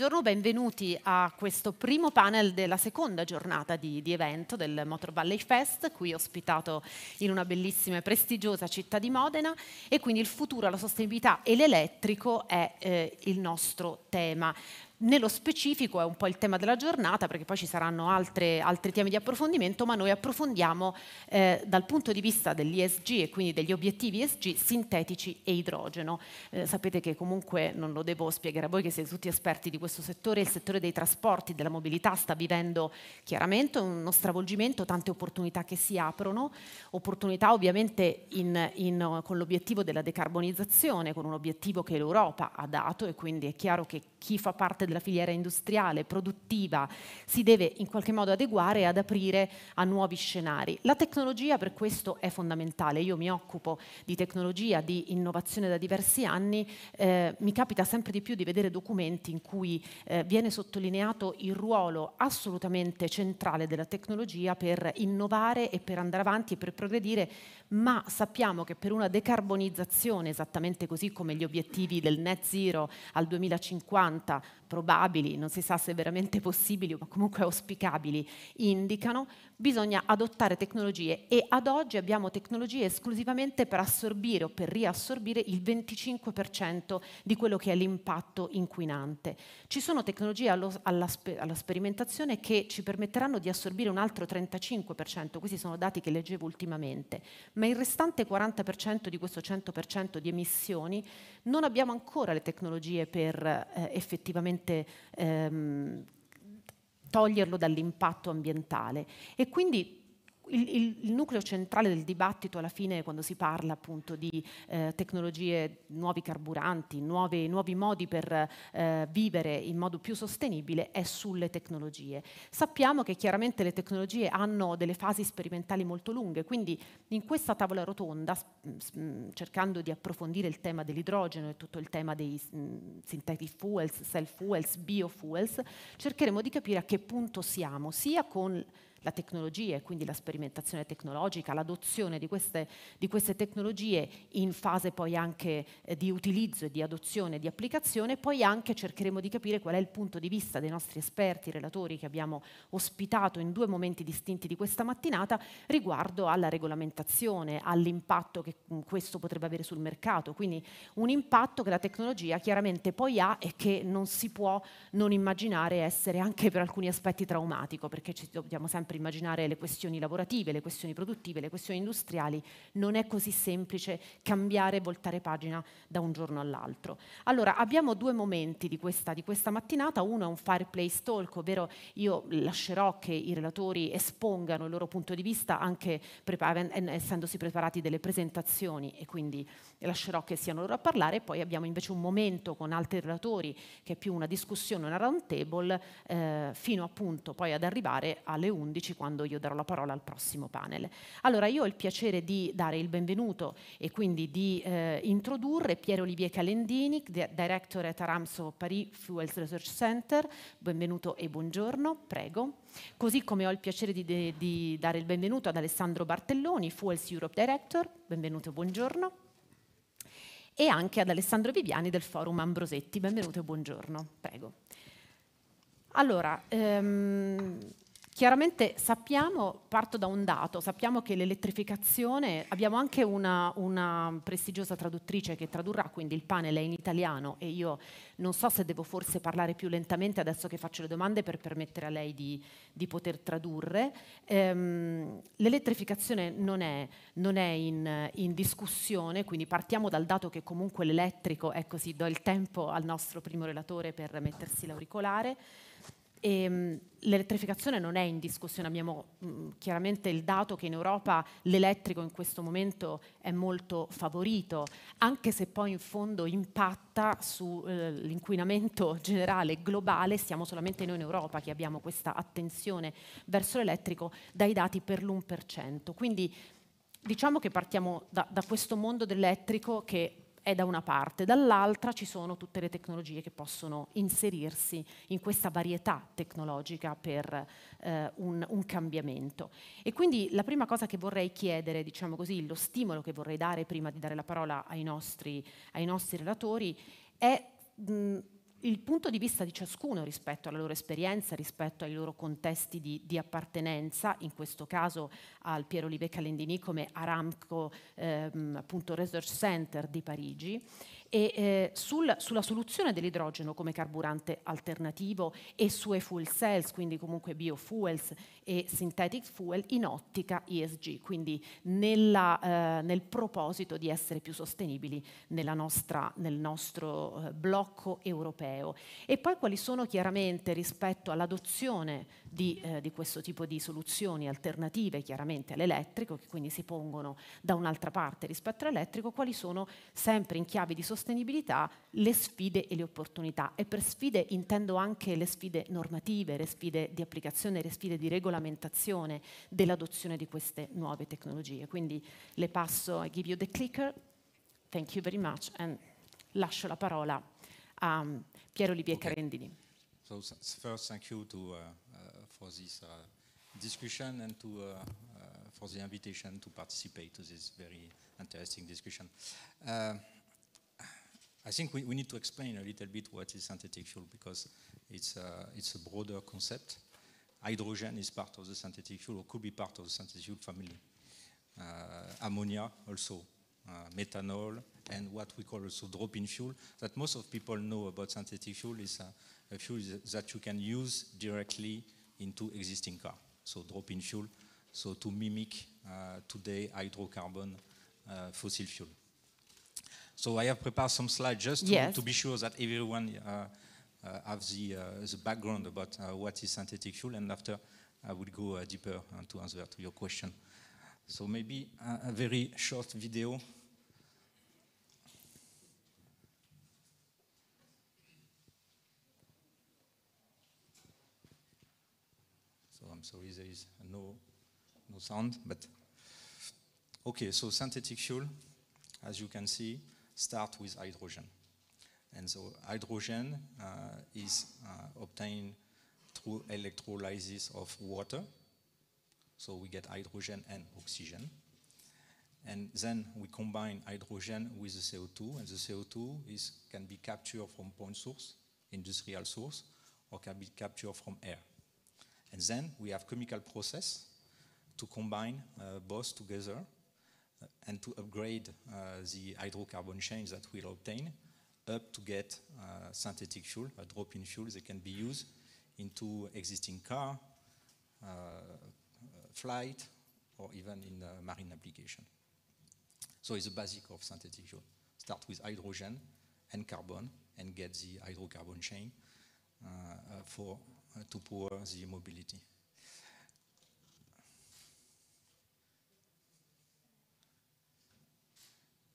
buongiorno, benvenuti a questo primo panel della seconda giornata di, di, evento del Motor Valley Fest, qui ospitato in una bellissima e prestigiosa città di Modena e quindi il futuro, la sostenibilità e l'elettrico è eh, il nostro tema. Nello specifico è un po' il tema della giornata perché poi ci saranno altre, altri temi di approfondimento, ma noi approfondiamo eh, dal punto di vista degli ESG e quindi degli obiettivi ESG sintetici e idrogeno. Eh, sapete che comunque non lo devo spiegare a voi che siete tutti esperti di questo settore, il settore dei trasporti, della mobilità sta vivendo chiaramente uno stravolgimento, tante opportunità che si aprono, opportunità ovviamente in, in, con l'obiettivo della decarbonizzazione, con un obiettivo che l'Europa ha dato e quindi è chiaro che chi fa parte della filiera industriale, produttiva, si deve in qualche modo adeguare ad aprire a nuovi scenari. La tecnologia per questo è fondamentale. Io mi occupo di tecnologia, di innovazione da diversi anni, eh, mi capita sempre di più di vedere documenti in cui eh, viene sottolineato il ruolo assolutamente centrale della tecnologia per innovare e per andare avanti e per progredire, ma sappiamo che per una decarbonizzazione, esattamente così come gli obiettivi del net zero al 2050 probabili, non si sa se veramente possibili, ma comunque auspicabili, indicano, bisogna adottare tecnologie e ad oggi abbiamo tecnologie esclusivamente per assorbire o per riassorbire il 25% di quello che è l'impatto inquinante. Ci sono tecnologie allo, alla, alla sperimentazione che ci permetteranno di assorbire un altro 35%, questi sono dati che leggevo ultimamente, ma il restante 40% di questo 100% di emissioni non abbiamo ancora le tecnologie per eh, effettivamente ehm, toglierlo dall'impatto ambientale. E quindi il, il, il, nucleo centrale del dibattito alla fine quando si parla appunto di eh, tecnologie, nuovi carburanti, nuovi, nuovi modi per eh, vivere in modo più sostenibile è sulle tecnologie. Sappiamo che chiaramente le tecnologie hanno delle fasi sperimentali molto lunghe, quindi in questa tavola rotonda, cercando di approfondire il tema dell'idrogeno e tutto il tema dei synthetic fuels, self fuels, biofuels, cercheremo di capire a che punto siamo, sia con la tecnologia e quindi la sperimentazione tecnologica, l'adozione di queste, di queste, tecnologie in fase poi anche eh, di utilizzo e di adozione e di applicazione, poi anche cercheremo di capire qual è il punto di vista dei nostri esperti, relatori che abbiamo ospitato in due momenti distinti di questa mattinata riguardo alla regolamentazione, all'impatto che mm, questo potrebbe avere sul mercato, quindi un impatto che la tecnologia chiaramente poi ha e che non si può non immaginare essere anche per alcuni aspetti traumatico, perché ci dobbiamo sempre sempre immaginare le questioni lavorative, le questioni produttive, le questioni industriali, non è così semplice cambiare e voltare pagina da un giorno all'altro. Allora, abbiamo due momenti di questa, di questa mattinata, uno è un fireplace talk, ovvero io lascerò che i relatori espongano il loro punto di vista anche essendosi preparati delle presentazioni e quindi lascerò che siano loro a parlare, poi abbiamo invece un momento con altri relatori che è più una discussione, una round table, eh, fino appunto poi ad arrivare alle 11 11 quando io darò la parola al prossimo panel. Allora io ho il piacere di dare il benvenuto e quindi di eh, introdurre Piero Olivier Calendini, Director at Aramso Paris Fuels Research Center. Benvenuto e buongiorno, prego. Così come ho il piacere di, di dare il benvenuto ad Alessandro Bartelloni, Fuels Europe Director. Benvenuto e buongiorno e anche ad Alessandro Viviani del Forum Ambrosetti. Benvenuto e buongiorno, prego. Allora, ehm, Chiaramente sappiamo, parto da un dato, sappiamo che l'elettrificazione, abbiamo anche una, una, prestigiosa traduttrice che tradurrà, quindi il panel è in italiano e io non so se devo forse parlare più lentamente adesso che faccio le domande per permettere a lei di, di poter tradurre. Ehm, l'elettrificazione non è, non è in, in, discussione, quindi partiamo dal dato che comunque l'elettrico, ecco sì, do il tempo al nostro primo relatore per mettersi l'auricolare. E, ehm, l'elettrificazione non è in discussione, abbiamo mh, mm, chiaramente il dato che in Europa l'elettrico in questo momento è molto favorito, anche se poi in fondo impatta sull'inquinamento eh, generale globale, siamo solamente noi in Europa che abbiamo questa attenzione verso l'elettrico dai dati per l'1%. Quindi diciamo che partiamo da, da questo mondo dell'elettrico che è da una parte, dall'altra ci sono tutte le tecnologie che possono inserirsi in questa varietà tecnologica per eh, un, un, cambiamento. E quindi la prima cosa che vorrei chiedere, diciamo così, lo stimolo che vorrei dare prima di dare la parola ai nostri, ai nostri relatori è mh, il punto di vista di ciascuno rispetto alla loro esperienza, rispetto ai loro contesti di, di appartenenza, in questo caso al Piero Olive Calendini come Aramco ehm, Research Center di Parigi e eh, sul, sulla soluzione dell'idrogeno come carburante alternativo e sui fuel cells, quindi comunque biofuels e synthetic fuel in ottica ESG, quindi nella, eh, nel proposito di essere più sostenibili nostra, nel nostro eh, blocco europeo. E poi quali sono chiaramente rispetto all'adozione di, eh, di questo tipo di soluzioni alternative chiaramente all'elettrico, che quindi si pongono da un'altra parte rispetto all'elettrico, quali sono sempre in chiave di sostenibilità le sfide e le opportunità. E per sfide intendo anche le sfide normative, le sfide di applicazione, le sfide di regolamentazione dell'adozione di queste nuove tecnologie. Quindi le passo, I give you the clicker, thank you very much, and lascio la parola a Piero Olivier okay. Carendini. So first, thank you to uh, for this uh, discussion and to, uh, uh, for the invitation to participate to this very interesting discussion. I think we, we, need to explain a little bit what is synthetic fuel because it's, it's a broader concept. Hydrogen is part of the synthetic fuel or could be part of the synthetic fuel family. ammonia also, methanol, and what we call also drop-in fuel that most of people know about synthetic fuel is a fuel that you can use directly into existing car. So drop-in fuel, so to mimic uh, today hydrocarbon uh, fossil fuel. So I have prepared some slides just to, yes. to be sure that everyone uh, uh have the, uh, the background about uh, what is synthetic fuel, and after I will go deeper to answer to your question. So maybe a very short video So I'm sorry, there is no, no sound, but okay, so synthetic fuel, as you can see, start with hydrogen. And so hydrogen uh, is uh, obtained through electrolysis of water. So we get hydrogen and oxygen. And then we combine hydrogen with the CO2, and the CO2 is, can be captured from point source, industrial source, or can be captured from air. And then we have chemical process to combine uh, both together and to upgrade uh, the hydrocarbon chains that we'll obtain up to get synthetic fuel, a drop-in fuel that can be used into existing car, flight, or even in marine application. So it's the basic of synthetic fuel. Start with hydrogen and carbon and get the hydrocarbon chain uh, uh, for uh, to power the mobility.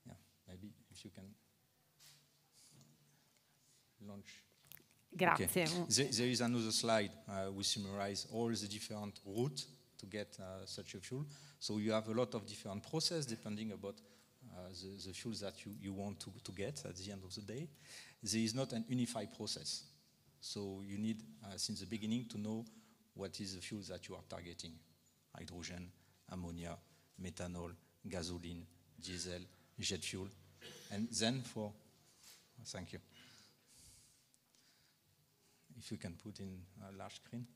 Yeah, maybe if you can launch. Grazie. Okay. There, there is another slide. Uh, we summarize all the different routes to get uh, such a fuel. So you have a lot of different process depending about uh, the, the fuels that you, you want to, to get at the end of the day. There is not an unified process. So you need, uh, since the beginning, to know what is the fuel that you are targeting. Hydrogen, ammonia, methanol, gasoline, diesel, jet fuel. And then for, thank you. If you can put in a large screen.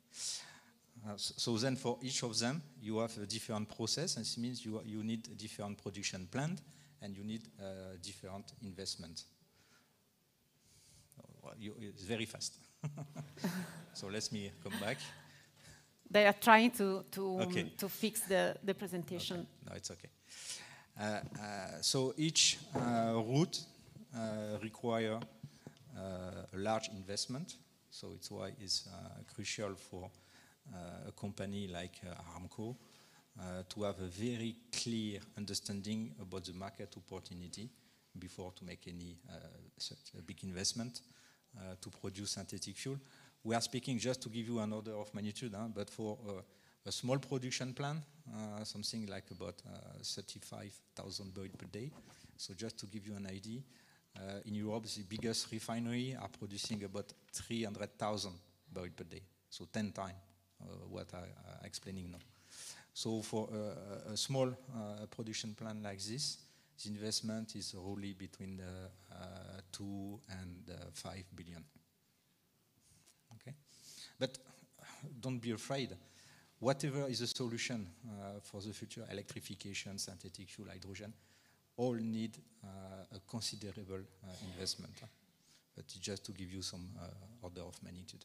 Uh, so then for each of them, you have a different process, and it means you, you need a different production plant, and you need uh, different investment. Well, you, it's very fast. so let me come back. They are trying to, to, okay. um, to fix the, the presentation. Okay. No, it's okay. Uh, uh, so each uh, route uh, require uh, a large investment. So it's why it's uh, crucial for a company like Aramco to have a very clear understanding about the market opportunity before to make any such a big investment. To produce synthetic fuel. We are speaking just to give you an order of magnitude, huh, but for a small production plant, uh, something like about 35,000 barrels per day. So just to give you an idea, in Europe, the biggest refinery are producing about 300,000 barrels per day. So 10 times what I am explaining now. So for a small uh, production plant like this, the investment is really between uh, 2 and uh, 5 billion but don't be afraid. Whatever is the solution uh, for the future, electrification, synthetic fuel, hydrogen, all need uh, a considerable uh, investment. But just to give you some order of magnitude.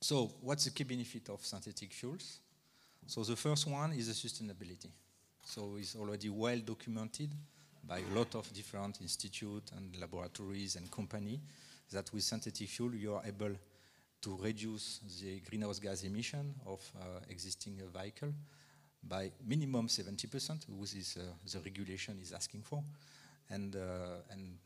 So, what's the key benefit of synthetic fuels? So, the first one is the sustainability. So, it's already well documented by a lot of different institutes and laboratories and companies that with synthetic fuel you are able to reduce the greenhouse gas emission of uh, existing uh, vehicle by minimum 70%, which is uh, the regulation is asking for, and, uh, and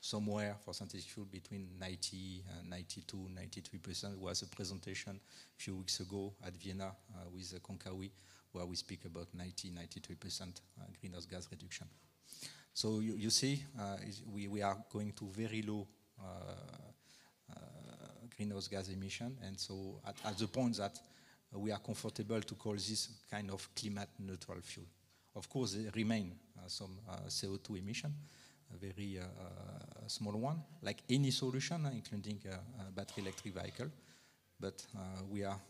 somewhere for synthetic fuel between 90 and 92, 93% was a presentation a few weeks ago at Vienna uh, with Konkawi, where we speak about 90, 93% uh, greenhouse gas reduction. So you, you see, uh, we, we are going to very low uh, uh, greenhouse gas emission, and so at, at the point that we are comfortable to call this kind of climate neutral fuel. Of course, there remain uh, some uh, CO2 emission, a very uh, small one, like any solution, including a battery electric vehicle, but we are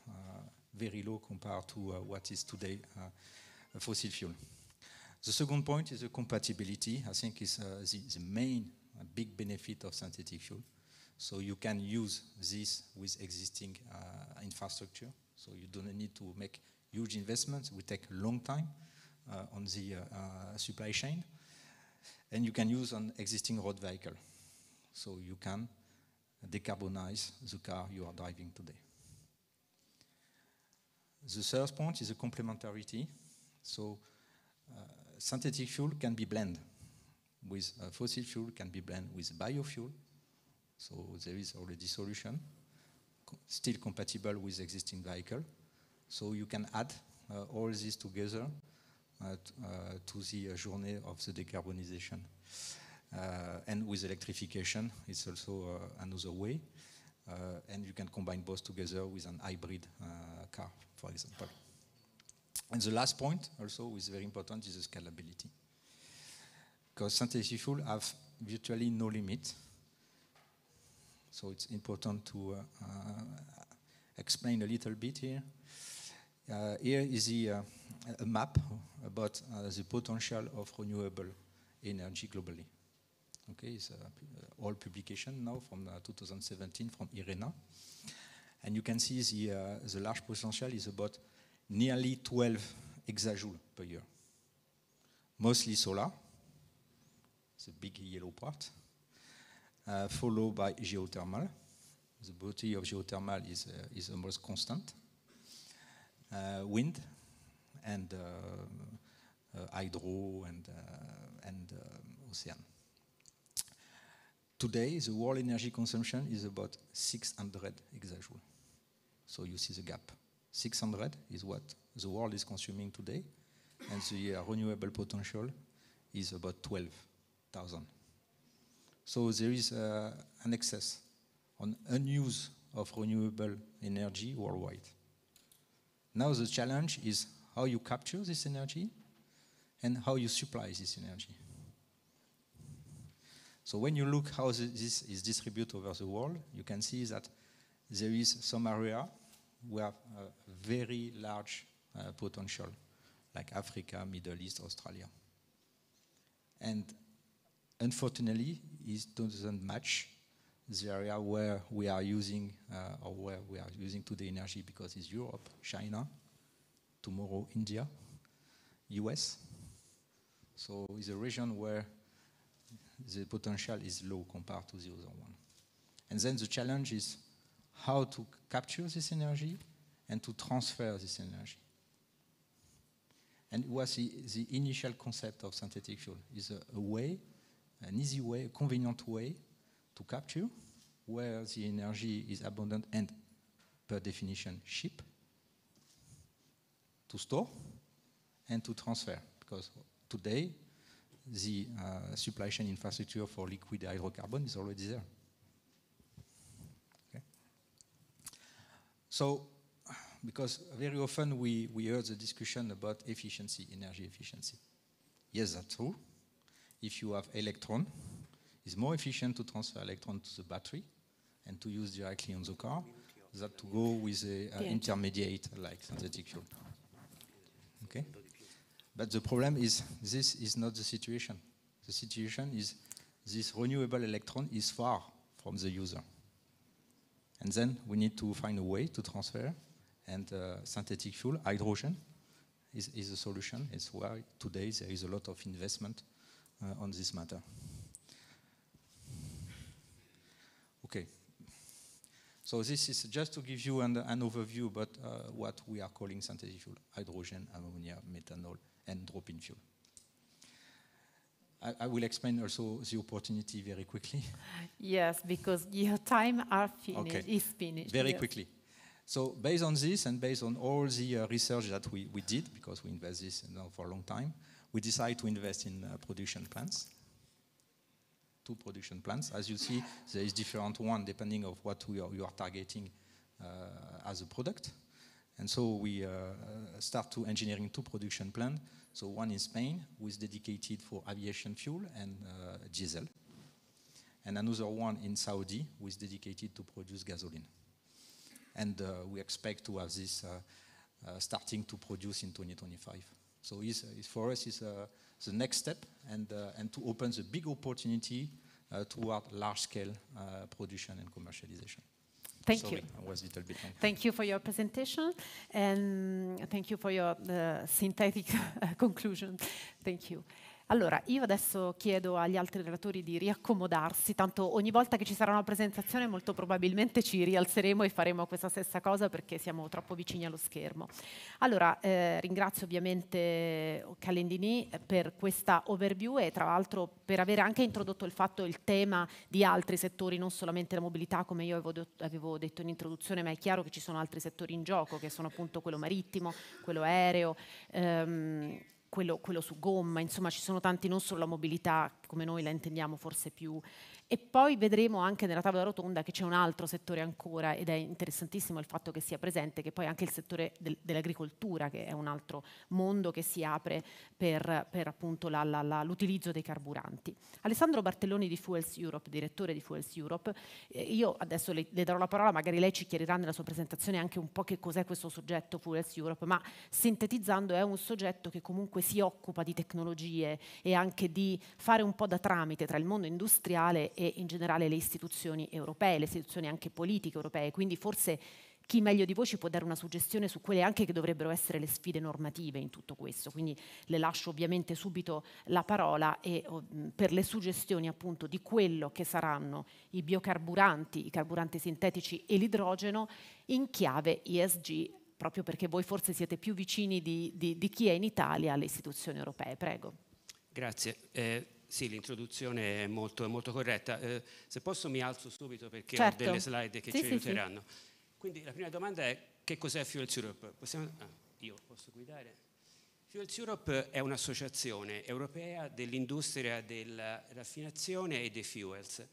very low compared to what is today fossil fuel. The second point is the compatibility. I think is uh, the, the, main uh, big benefit of synthetic fuel. So you can use this with existing uh, infrastructure. So you don't need to make huge investments. We take a long time on the supply chain. And you can use an existing road vehicle. So you can decarbonize the car you are driving today. The third point is the complementarity. So uh, synthetic fuel can be blended with uh, fossil fuel, can be blended with biofuel. So there is already solution, co still compatible with existing vehicle. So you can add uh, all this together uh, uh to the uh, journey of the decarbonization. Uh, and with electrification, it's also another way. and you can combine both together with an hybrid car, for example. And the last point also is very important is the scalability. Because synthetic fuel have virtually no limit. So it's important to uh, uh, explain a little bit here. Uh, here is the, uh, a map about uh, the potential of renewable energy globally. Okay, it's uh, all publication now from 2017 from IRENA. And you can see the, the large potential is about nearly 12 exajoules per year. Mostly solar, the big yellow part, uh, followed by geothermal. The beauty of geothermal is, uh, is almost constant. Uh, wind and uh, hydro and, and ocean. Today, the world energy consumption is about 600 exajoules. So you see the gap. 600 is what the world is consuming today, and the uh, renewable potential is about 12,000. So there is uh, an excess on unuse of renewable energy worldwide. Now the challenge is how you capture this energy and how you supply this energy. So when you look how this is distributed over the world, you can see that there is some area we have a very large uh, potential, like Africa, Middle East, Australia. And unfortunately, it doesn't match the area where we are using uh, or where we are using today energy because it's Europe, China, tomorrow India, US. So it's a region where the potential is low compared to the other one. And then the challenge is how to capture this energy and to transfer this energy. And it was the, the initial concept of synthetic fuel is a, a, way, an easy way, a convenient way to capture where the energy is abundant and per definition cheap to store and to transfer because today the uh, supply chain infrastructure for liquid hydrocarbon is already there. So, because very often we, we heard the discussion about efficiency, energy efficiency. Yes, that's true. If you have electron, it's more efficient to transfer electron to the battery and to use directly on the car than to go with an intermediate like synthetic fuel. Okay? But the problem is this is not the situation. The situation is this renewable electron is far from the user. And then we need to find a way to transfer and uh, synthetic fuel, hydrogen, is, is a solution. It's why today there is a lot of investment on this matter. Okay. So this is just to give you an, an overview about uh, what we are calling synthetic fuel, hydrogen, ammonia, methanol, and drop-in fuel. I, I, will explain also the opportunity very quickly. Yes, because your time are finished, okay. is finished. Very yes. quickly. So based on this and based on all the uh, research that we, we did, because we invest this you know, for a long time, we decided to invest in uh, production plants. Two production plants. As you see, there is different one depending of what we are, you are targeting uh, as a product. And so we uh, start to engineering two production plants. So one in Spain, is dedicated for aviation fuel and uh, diesel. And another one in Saudi, is dedicated to produce gasoline and uh, we expect to have this uh, starting to produce in 2025. So it's, it's for us, it's uh, the next step and, uh, and to open the big opportunity uh, toward large-scale production and commercialization. Thank Sorry, you. I was a little bit long. Thank you for your presentation and thank you for your uh, synthetic conclusion. Thank you. Allora, io adesso chiedo agli altri relatori di riaccomodarsi, tanto ogni volta che ci sarà una presentazione molto probabilmente ci rialzeremo e faremo questa stessa cosa perché siamo troppo vicini allo schermo. Allora, eh, ringrazio ovviamente Calendini per questa overview e tra l'altro per aver anche introdotto il fatto, il tema di altri settori, non solamente la mobilità come io avevo, avevo detto in introduzione, ma è chiaro che ci sono altri settori in gioco, che sono appunto quello marittimo, quello aereo, ehm, quello, quello, su gomma, insomma ci sono tanti, non solo la mobilità come noi la intendiamo forse più e poi vedremo anche nella tavola rotonda che c'è un altro settore ancora ed è interessantissimo il fatto che sia presente, che poi anche il settore del, dell'agricoltura, che è un altro mondo che si apre per, per appunto la, la, la, l'utilizzo dei carburanti. Alessandro Bartelloni di Fuels Europe, direttore di Fuels Europe, eh, io adesso le, le, darò la parola, magari lei ci chiarirà nella sua presentazione anche un po' che cos'è questo soggetto Fuels Europe, ma sintetizzando è un soggetto che comunque si occupa di tecnologie e anche di fare un po' da tramite tra il mondo industriale e in generale le istituzioni europee, le istituzioni anche politiche europee, quindi forse chi meglio di voi ci può dare una suggestione su quelle anche che dovrebbero essere le sfide normative in tutto questo. Quindi le lascio ovviamente subito la parola e, oh, per le suggestioni appunto di quello che saranno i biocarburanti, i carburanti sintetici e l'idrogeno in chiave ESG, proprio perché voi forse siete più vicini di, di, di chi è in Italia alle istituzioni europee. Prego. Grazie. Eh, sì, l'introduzione è molto, molto corretta. Eh, se posso mi alzo subito perché certo. ho delle slide che sì, ci sì, aiuteranno. Sì. Quindi la prima domanda è che cos'è Fuels Europe? Possiamo, ah, io posso guidare? Fuels Europe è un'associazione europea dell'industria della raffinazione e dei fuels.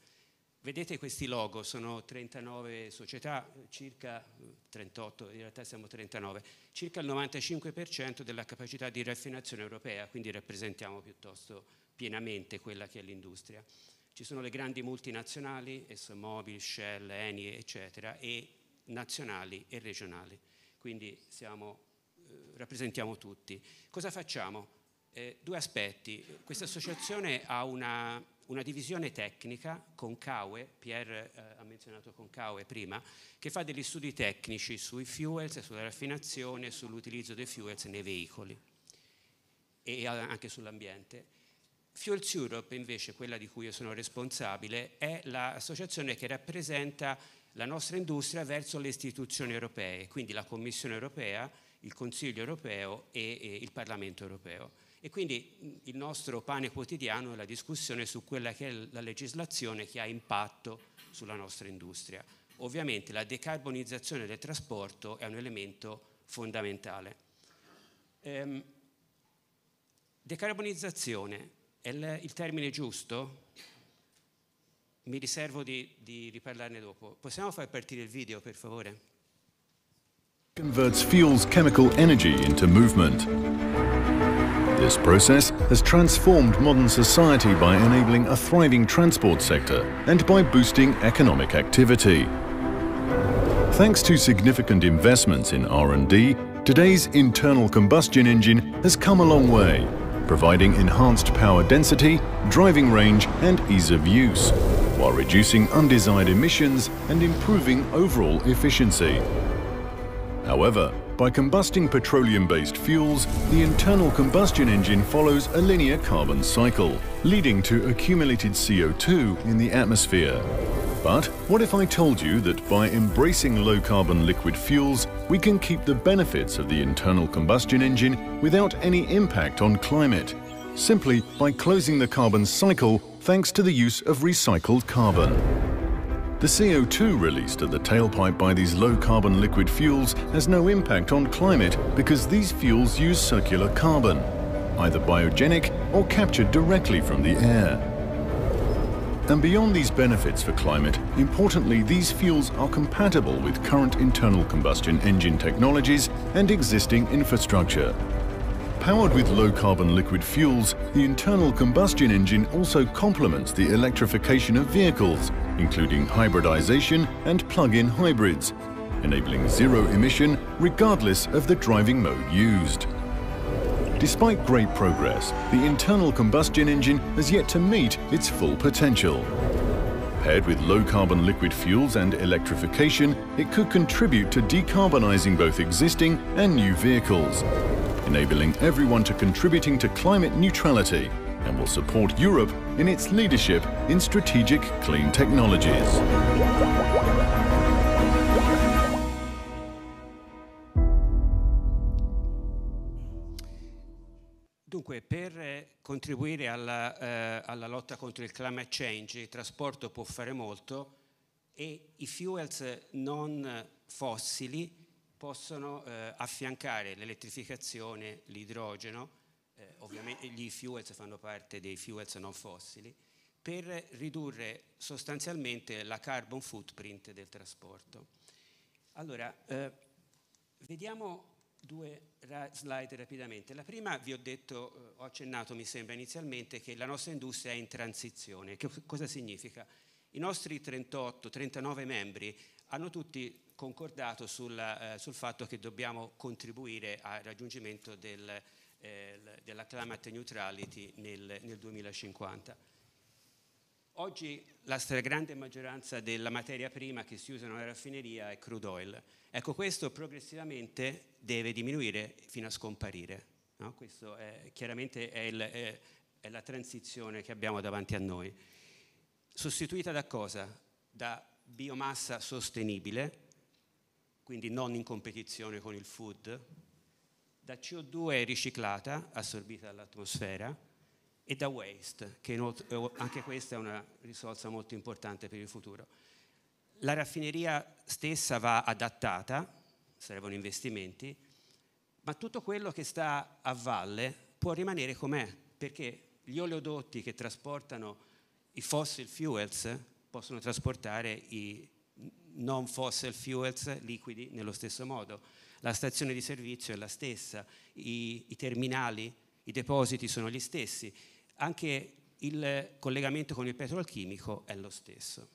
Vedete questi logo, sono 39 società, circa 38, in realtà siamo 39, circa il 95% della capacità di raffinazione europea, quindi rappresentiamo piuttosto pienamente quella che è l'industria. Ci sono le grandi multinazionali, ExxonMobil, Shell, Eni, eccetera, e nazionali e regionali. Quindi siamo, eh, rappresentiamo tutti. Cosa facciamo? Eh, due aspetti. Questa associazione ha una, una divisione tecnica con CAUE, Pierre eh, ha menzionato con CAUE prima, che fa degli studi tecnici sui fuels, sulla raffinazione, sull'utilizzo dei fuels nei veicoli e anche sull'ambiente. Fuels Europe, invece, quella di cui io sono responsabile, è l'associazione che rappresenta la nostra industria verso le istituzioni europee, quindi la Commissione europea, il Consiglio europeo e, e il Parlamento europeo. E quindi il nostro pane quotidiano è la discussione su quella che è la legislazione che ha impatto sulla nostra industria. Ovviamente la decarbonizzazione del trasporto è un elemento fondamentale. Ehm, decarbonizzazione il, il termine giusto? Mi riservo di, di riparlarne dopo. Possiamo far partire il video, per favore? Converts fuel's chemical energy into movement. This process has transformed modern society by enabling a thriving transport sector and by boosting economic activity. Thanks to significant investments in R&D, today's internal combustion engine has come a long way, providing enhanced power density, driving range and ease of use, while reducing undesired emissions and improving overall efficiency. However, by combusting petroleum-based fuels, the internal combustion engine follows a linear carbon cycle, leading to accumulated CO2 in the atmosphere. But what if I told you that by embracing low-carbon liquid fuels, we can keep the benefits of the internal combustion engine without any impact on climate, simply by closing the carbon cycle thanks to the use of recycled carbon. The CO2 released at the tailpipe by these low-carbon liquid fuels has no impact on climate because these fuels use circular carbon, either biogenic or captured directly from the air. And beyond these benefits for climate, importantly, these fuels are compatible with current internal combustion engine technologies and existing infrastructure. Powered with low-carbon liquid fuels, the internal combustion engine also complements the electrification of vehicles, including hybridization and plug-in hybrids, enabling zero emission regardless of the driving mode used. Despite great progress, the internal combustion engine has yet to meet its full potential. Paired with low-carbon liquid fuels and electrification, it could contribute to decarbonising both existing and new vehicles, enabling everyone to contributing to climate neutrality and will support Europe in its leadership in strategic clean technologies. Dunque, per contribuire alla, eh, alla, lotta contro il climate change, il trasporto può fare molto e i fuels non fossili possono eh, affiancare l'elettrificazione, l'idrogeno, eh, ovviamente gli fuels fanno parte dei fuels non fossili, per ridurre sostanzialmente la carbon footprint del trasporto. Allora, eh, vediamo due slide rapidamente. La prima vi ho detto, eh, ho accennato mi sembra inizialmente, che la nostra industria è in transizione. Che cosa significa? I nostri 38-39 membri hanno tutti concordato sul, eh, sul, fatto che dobbiamo contribuire al raggiungimento del, eh, della climate neutrality nel, nel 2050. Oggi la stragrande maggioranza della materia prima che si usa nella raffineria è crude oil. Ecco, questo progressivamente deve diminuire fino a scomparire. No? Questo è, chiaramente è, il, è, è la transizione che abbiamo davanti a noi. Sostituita da cosa? Da biomassa sostenibile, quindi non in competizione con il food, da CO2 riciclata, assorbita dall'atmosfera, e da waste, che anche questa è una risorsa molto importante per il futuro. La raffineria stessa va adattata, servono investimenti, ma tutto quello che sta a valle può rimanere com'è, perché gli oleodotti che trasportano i fossil fuels possono trasportare i non fossil fuels liquidi nello stesso modo. La stazione di servizio è la stessa, i, i terminali, i depositi sono gli stessi, anche il collegamento con il petrolchimico è lo stesso.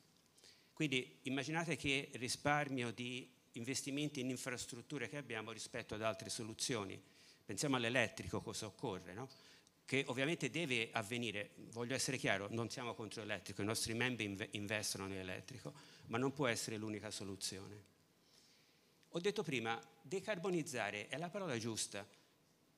Quindi immaginate che risparmio di investimenti in infrastrutture che abbiamo rispetto ad altre soluzioni. Pensiamo all'elettrico, cosa occorre, no? che ovviamente deve avvenire, voglio essere chiaro, non siamo contro l'elettrico, i nostri membri investono nell'elettrico, ma non può essere l'unica soluzione. Ho detto prima, decarbonizzare è la parola giusta,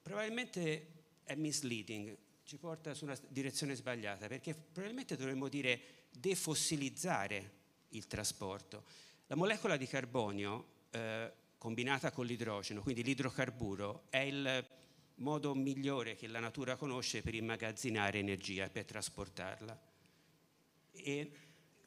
probabilmente è misleading, ci porta su una direzione sbagliata, perché probabilmente dovremmo dire defossilizzare il trasporto. La molecola di carbonio eh, combinata con l'idrogeno, quindi l'idrocarburo, è il modo migliore che la natura conosce per immagazzinare energia per trasportarla. E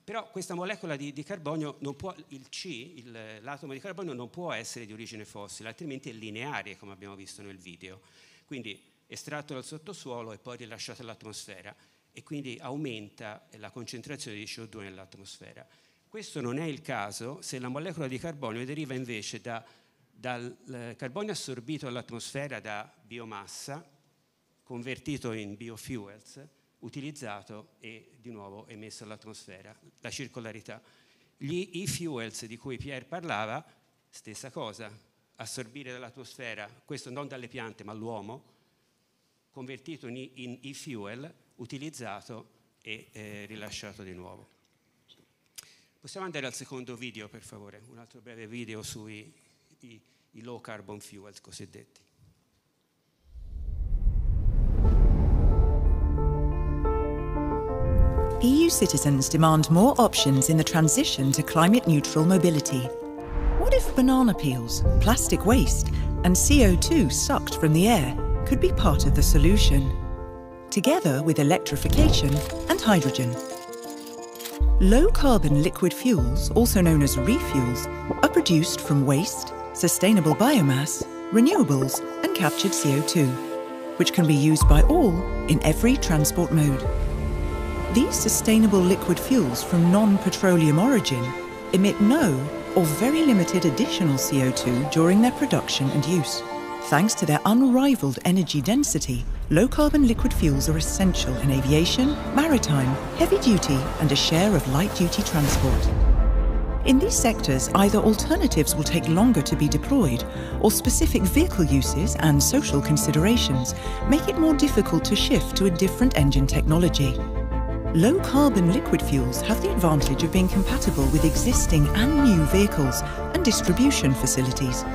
però questa molecola di, di carbonio, può, il C, il, l'atomo di carbonio non può essere di origine fossile, altrimenti è lineare, come abbiamo visto nel video. Quindi estratto dal sottosuolo e poi rilasciato all'atmosfera e quindi aumenta la concentrazione di CO2 nell'atmosfera. Questo non è il caso se la molecola di carbonio deriva invece da, dal eh, carbonio assorbito all'atmosfera da biomassa, convertito in biofuels, utilizzato e di nuovo emesso all'atmosfera, la circolarità. Gli e-fuels di cui Pierre parlava, stessa cosa, assorbire dall'atmosfera, questo non dalle piante ma l'uomo, convertito in e-fuel, utilizzato e eh, rilasciato di nuovo. Possiamo andare al secondo video, per favore, un altro breve video sui i, i low carbon fuels cosiddetti. EU citizens demand more options in the transition to climate neutral mobility. What if banana peels, plastic waste, and CO2 sucked from the air could be part of the solution? Together with electrification and hydrogen. Low carbon liquid fuels, also known as refuels, are produced from waste, sustainable biomass, renewables, and captured CO2, which can be used by all in every transport mode. These sustainable liquid fuels from non-petroleum origin emit no or very limited additional CO2 during their production and use. Thanks to their unrivaled energy density, low-carbon liquid fuels are essential in aviation, maritime, heavy-duty and a share of light-duty transport. In these sectors, either alternatives will take longer to be deployed, or specific vehicle uses and social considerations make it more difficult to shift to a different engine technology. Low carbon liquid fuels have the advantage of being compatible with existing and new vehicles and distribution facilities.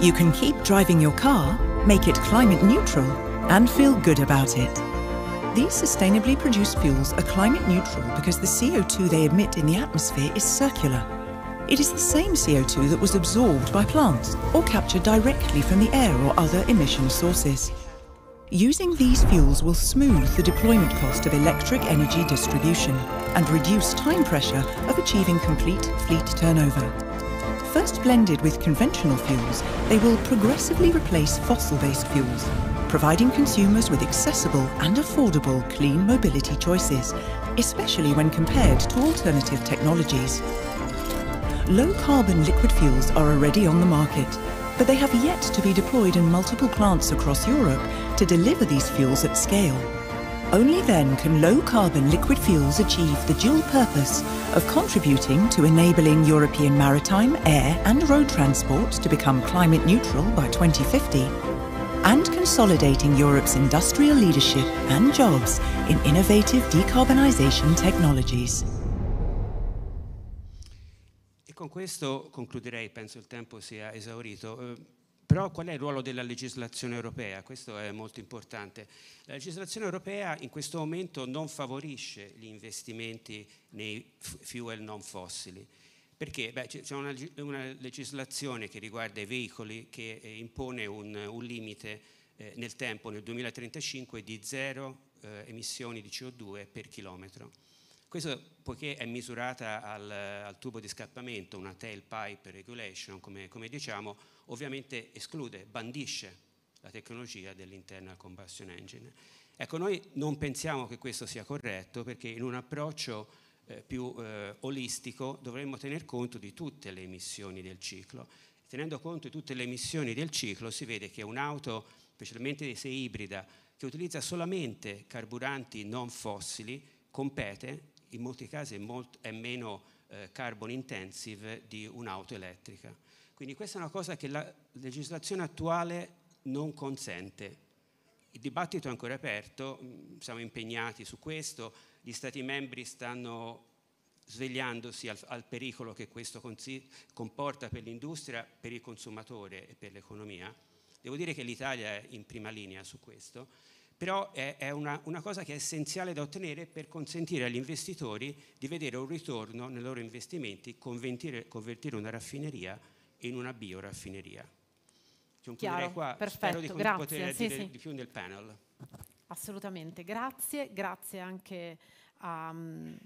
You can keep driving your car, make it climate neutral, and feel good about it. These sustainably produced fuels are climate neutral because the CO2 they emit in the atmosphere is circular. It is the same CO2 that was absorbed by plants or captured directly from the air or other emission sources. Using these fuels will smooth the deployment cost of electric energy distribution and reduce time pressure of achieving complete fleet turnover. First blended with conventional fuels, they will progressively replace fossil-based fuels, providing consumers with accessible and affordable clean mobility choices, especially when compared to alternative technologies. Low-carbon liquid fuels are already on the market, but they have yet to be deployed in multiple plants across Europe to deliver these fuels at scale. Only then can low-carbon liquid fuels achieve the dual purpose of contributing to enabling European maritime, air and road transport to become climate neutral by 2050 and consolidating Europe's industrial leadership and jobs in innovative decarbonisation technologies. con questo concluderei, penso il tempo sia esaurito. Eh, Però qual è il ruolo della legislazione europea? Questo è molto importante. La legislazione europea in questo momento non favorisce gli investimenti nei fuel non fossili. Perché? Beh, c'è una, una, legislazione che riguarda i veicoli che eh, impone un, un limite eh, nel tempo, nel 2035, di zero eh, emissioni di CO2 per chilometro. Questo poiché è misurata al, al, tubo di scappamento, una tailpipe regulation, come, come, diciamo, ovviamente esclude, bandisce la tecnologia dell'internal combustion engine. Ecco, noi non pensiamo che questo sia corretto perché in un approccio eh, più eh, olistico dovremmo tener conto di tutte le emissioni del ciclo. Tenendo conto di tutte le emissioni del ciclo si vede che un'auto, specialmente se ibrida, che utilizza solamente carburanti non fossili, compete in molti casi è, molt, è meno eh, carbon intensive di un'auto elettrica. Quindi questa è una cosa che la legislazione attuale non consente. Il dibattito è ancora aperto, mm, siamo impegnati su questo, gli Stati membri stanno svegliandosi al, al pericolo che questo comporta per l'industria, per il consumatore e per l'economia. Devo dire che l'Italia è in prima linea su questo però è, è una, una, cosa che è essenziale da ottenere per consentire agli investitori di vedere un ritorno nei loro investimenti, convertire, convertire una raffineria in una bioraffineria. Concluderei qua, perfetto, spero di poter sì, dire sì. di più nel panel. Assolutamente, grazie, grazie anche a, um,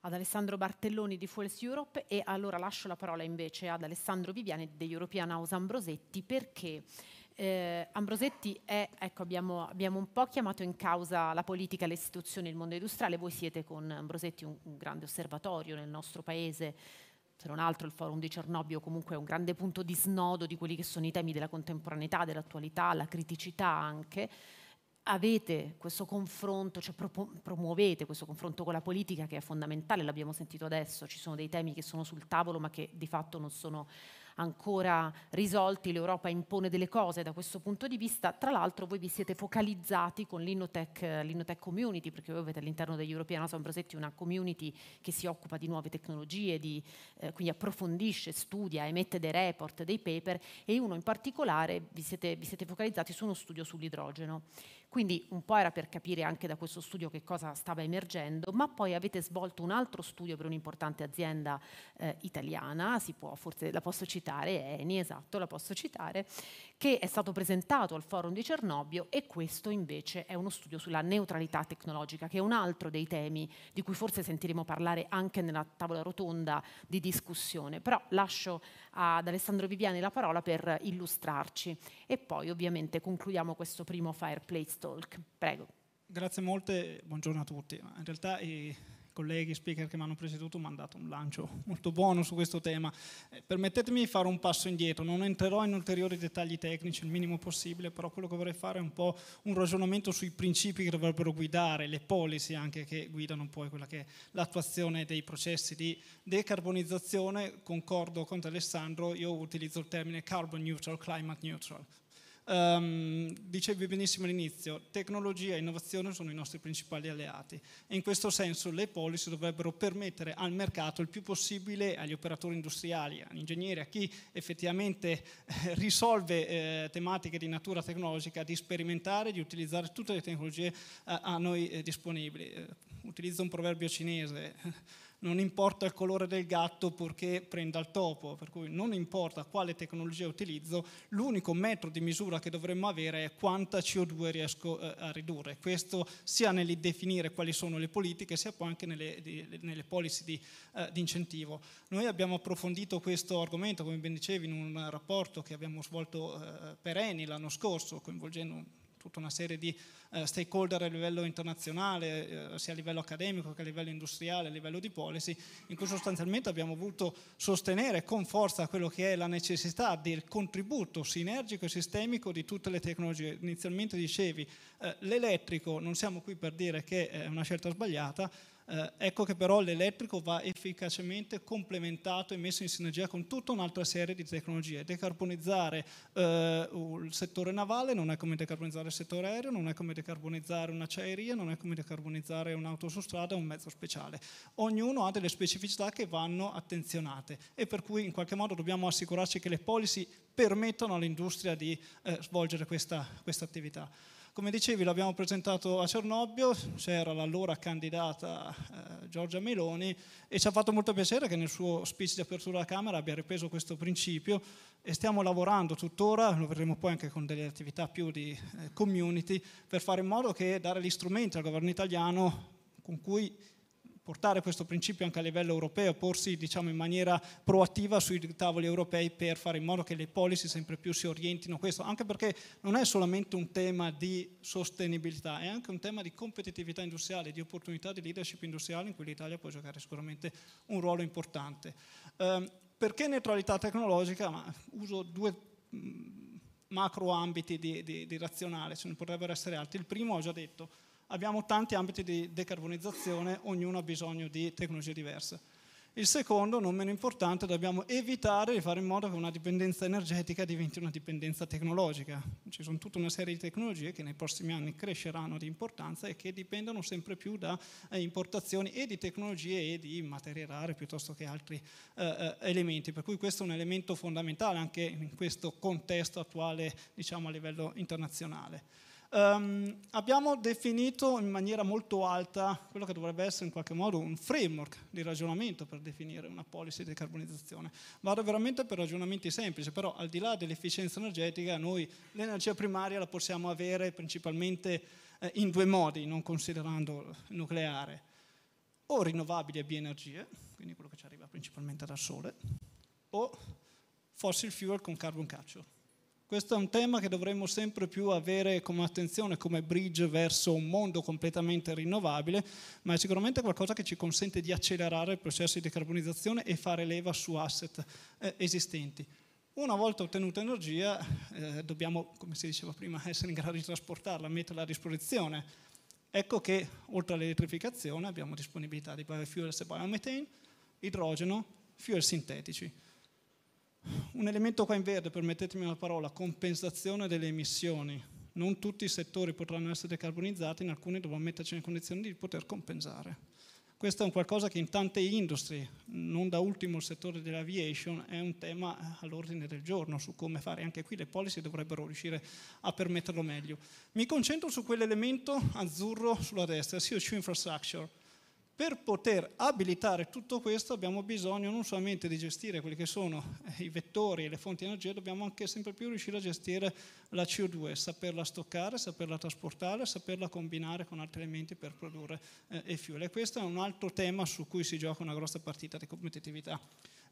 ad Alessandro Bartelloni di Fuels Europe e allora lascio la parola invece ad Alessandro Viviani degli European House Ambrosetti perché eh, Ambrosetti è, ecco, abbiamo, abbiamo, un po' chiamato in causa la politica, le istituzioni, il mondo industriale, voi siete con Ambrosetti un, un grande osservatorio nel nostro paese, se non altro il forum di Cernobbio comunque è un grande punto di snodo di quelli che sono i temi della contemporaneità, dell'attualità, la criticità anche. avete questo confronto, cioè promuovete questo confronto con la politica che è fondamentale, l'abbiamo sentito adesso, ci sono dei temi che sono sul tavolo ma che di fatto non sono ancora risolti, l'Europa impone delle cose da questo punto di vista. Tra l'altro voi vi siete focalizzati con l'Innotech, l'Innotech Community, perché voi avete all'interno degli European House Ambrosetti una community che si occupa di nuove tecnologie, di, eh, quindi approfondisce, studia, emette dei report, dei paper e uno in particolare vi siete, vi siete focalizzati su uno studio sull'idrogeno. Quindi un po' era per capire anche da questo studio che cosa stava emergendo, ma poi avete svolto un altro studio per un'importante azienda eh, italiana, si può, forse la posso citare, Eni, esatto, la posso citare, che è stato presentato al forum di Cernobbio e questo invece è uno studio sulla neutralità tecnologica, che è un altro dei temi di cui forse sentiremo parlare anche nella tavola rotonda di discussione. Però lascio ad Alessandro Viviani la parola per illustrarci e poi ovviamente concludiamo questo primo Fireplace Talk. Prego. Grazie molte, buongiorno a tutti. In realtà i colleghi, speaker che mi hanno preceduto mi hanno dato un lancio molto buono su questo tema. Eh, permettetemi di fare un passo indietro, non entrerò in ulteriori dettagli tecnici, il minimo possibile, però quello che vorrei fare è un po' un ragionamento sui principi che dovrebbero guidare, le policy anche che guidano poi quella che è l'attuazione dei processi di decarbonizzazione. Concordo con Alessandro, io utilizzo il termine carbon neutral, climate neutral Um, dicevi benissimo all'inizio, tecnologia e innovazione sono i nostri principali alleati e in questo senso le policy dovrebbero permettere al mercato il più possibile agli operatori industriali, agli ingegneri, a chi effettivamente eh, risolve eh, tematiche di natura tecnologica di sperimentare, di utilizzare tutte le tecnologie eh, a noi eh, disponibili. Eh, utilizzo un proverbio cinese non importa il colore del gatto purché prenda il topo, per cui non importa quale tecnologia utilizzo, l'unico metro di misura che dovremmo avere è quanta CO2 riesco eh, a ridurre. Questo sia nel definire quali sono le politiche, sia poi anche nelle, di, nelle policy di, eh, incentivo. Noi abbiamo approfondito questo argomento, come ben dicevi, in un rapporto che abbiamo svolto eh, per Eni l'anno scorso, coinvolgendo tutta una serie di eh, stakeholder a livello internazionale, eh, sia a livello accademico che a livello industriale, a livello di policy, in cui sostanzialmente abbiamo voluto sostenere con forza quello che è la necessità del contributo sinergico e sistemico di tutte le tecnologie. Inizialmente dicevi, eh, l'elettrico, non siamo qui per dire che è una scelta sbagliata, eh, ecco che però l'elettrico va efficacemente complementato e messo in sinergia con tutta un'altra serie di tecnologie. Decarbonizzare eh, il settore navale non è come decarbonizzare il settore aereo, non è come decarbonizzare un'acciaieria, non è come decarbonizzare un'auto su strada o un mezzo speciale. Ognuno ha delle specificità che vanno attenzionate e per cui in qualche modo dobbiamo assicurarci che le policy permettano all'industria di eh, svolgere questa, questa attività. Come dicevi, l'abbiamo presentato a Cernobbio, c'era l'allora candidata eh, Giorgia Meloni e ci ha fatto molto piacere che nel suo speech di apertura alla Camera abbia ripreso questo principio e stiamo lavorando tuttora, lo vedremo poi anche con delle attività più di eh, community, per fare in modo che dare gli strumenti al governo italiano con cui portare questo principio anche a livello europeo, porsi diciamo, in maniera proattiva sui tavoli europei per fare in modo che le policy sempre più si orientino a questo, anche perché non è solamente un tema di sostenibilità, è anche un tema di competitività industriale, di opportunità di leadership industriale in cui l'Italia può giocare sicuramente un ruolo importante. Um, perché neutralità tecnologica? Ma uso due mm, macro ambiti di, di, di razionale, ce ne potrebbero essere altri. Il primo ho già detto, abbiamo tanti ambiti di decarbonizzazione, ognuno ha bisogno di tecnologie diverse. Il secondo, non meno importante, dobbiamo evitare di fare in modo che una dipendenza energetica diventi una dipendenza tecnologica. Ci sono tutta una serie di tecnologie che nei prossimi anni cresceranno di importanza e che dipendono sempre più da eh, importazioni e di tecnologie e di materie rare piuttosto che altri eh, eh elementi. Per cui questo è un elemento fondamentale anche in questo contesto attuale, diciamo a livello internazionale. Um, abbiamo definito in maniera molto alta quello che dovrebbe essere in qualche modo un framework di ragionamento per definire una policy di decarbonizzazione. Vado veramente per ragionamenti semplici, però al di là dell'efficienza energetica noi l'energia primaria la possiamo avere principalmente eh, in due modi, non considerando il nucleare, o rinnovabili e bioenergie, quindi quello che ci arriva principalmente dal sole, o fossil fuel con carbon capture. Questo è un tema che dovremmo sempre più avere come attenzione, come bridge verso un mondo completamente rinnovabile, ma è sicuramente qualcosa che ci consente di accelerare il processo di decarbonizzazione e fare leva su asset eh, esistenti. Una volta ottenuta energia, eh, dobbiamo, come si diceva prima, essere in grado di trasportarla, metterla a disposizione. Ecco che oltre all'elettrificazione abbiamo disponibilità di biofuels e biomethane, idrogeno, fuel sintetici. Un elemento qua in verde, permettetemi una parola, compensazione delle emissioni. Non tutti i settori potranno essere decarbonizzati, in alcuni dobbiamo metterci in condizione di poter compensare. Questo è un qualcosa che in tante industrie, non da ultimo il settore dell'aviation, è un tema all'ordine del giorno su come fare. Anche qui le policy dovrebbero riuscire a permetterlo meglio. Mi concentro su quell'elemento azzurro sulla destra, CO2 infrastructure. Per poter abilitare tutto questo abbiamo bisogno non solamente di gestire quelli che sono eh, i vettori e le fonti di energia, dobbiamo anche sempre più riuscire a gestire la CO2, saperla stoccare, saperla trasportare, saperla combinare con altri elementi per produrre eh, e-fuel. E questo è un altro tema su cui si gioca una grossa partita di competitività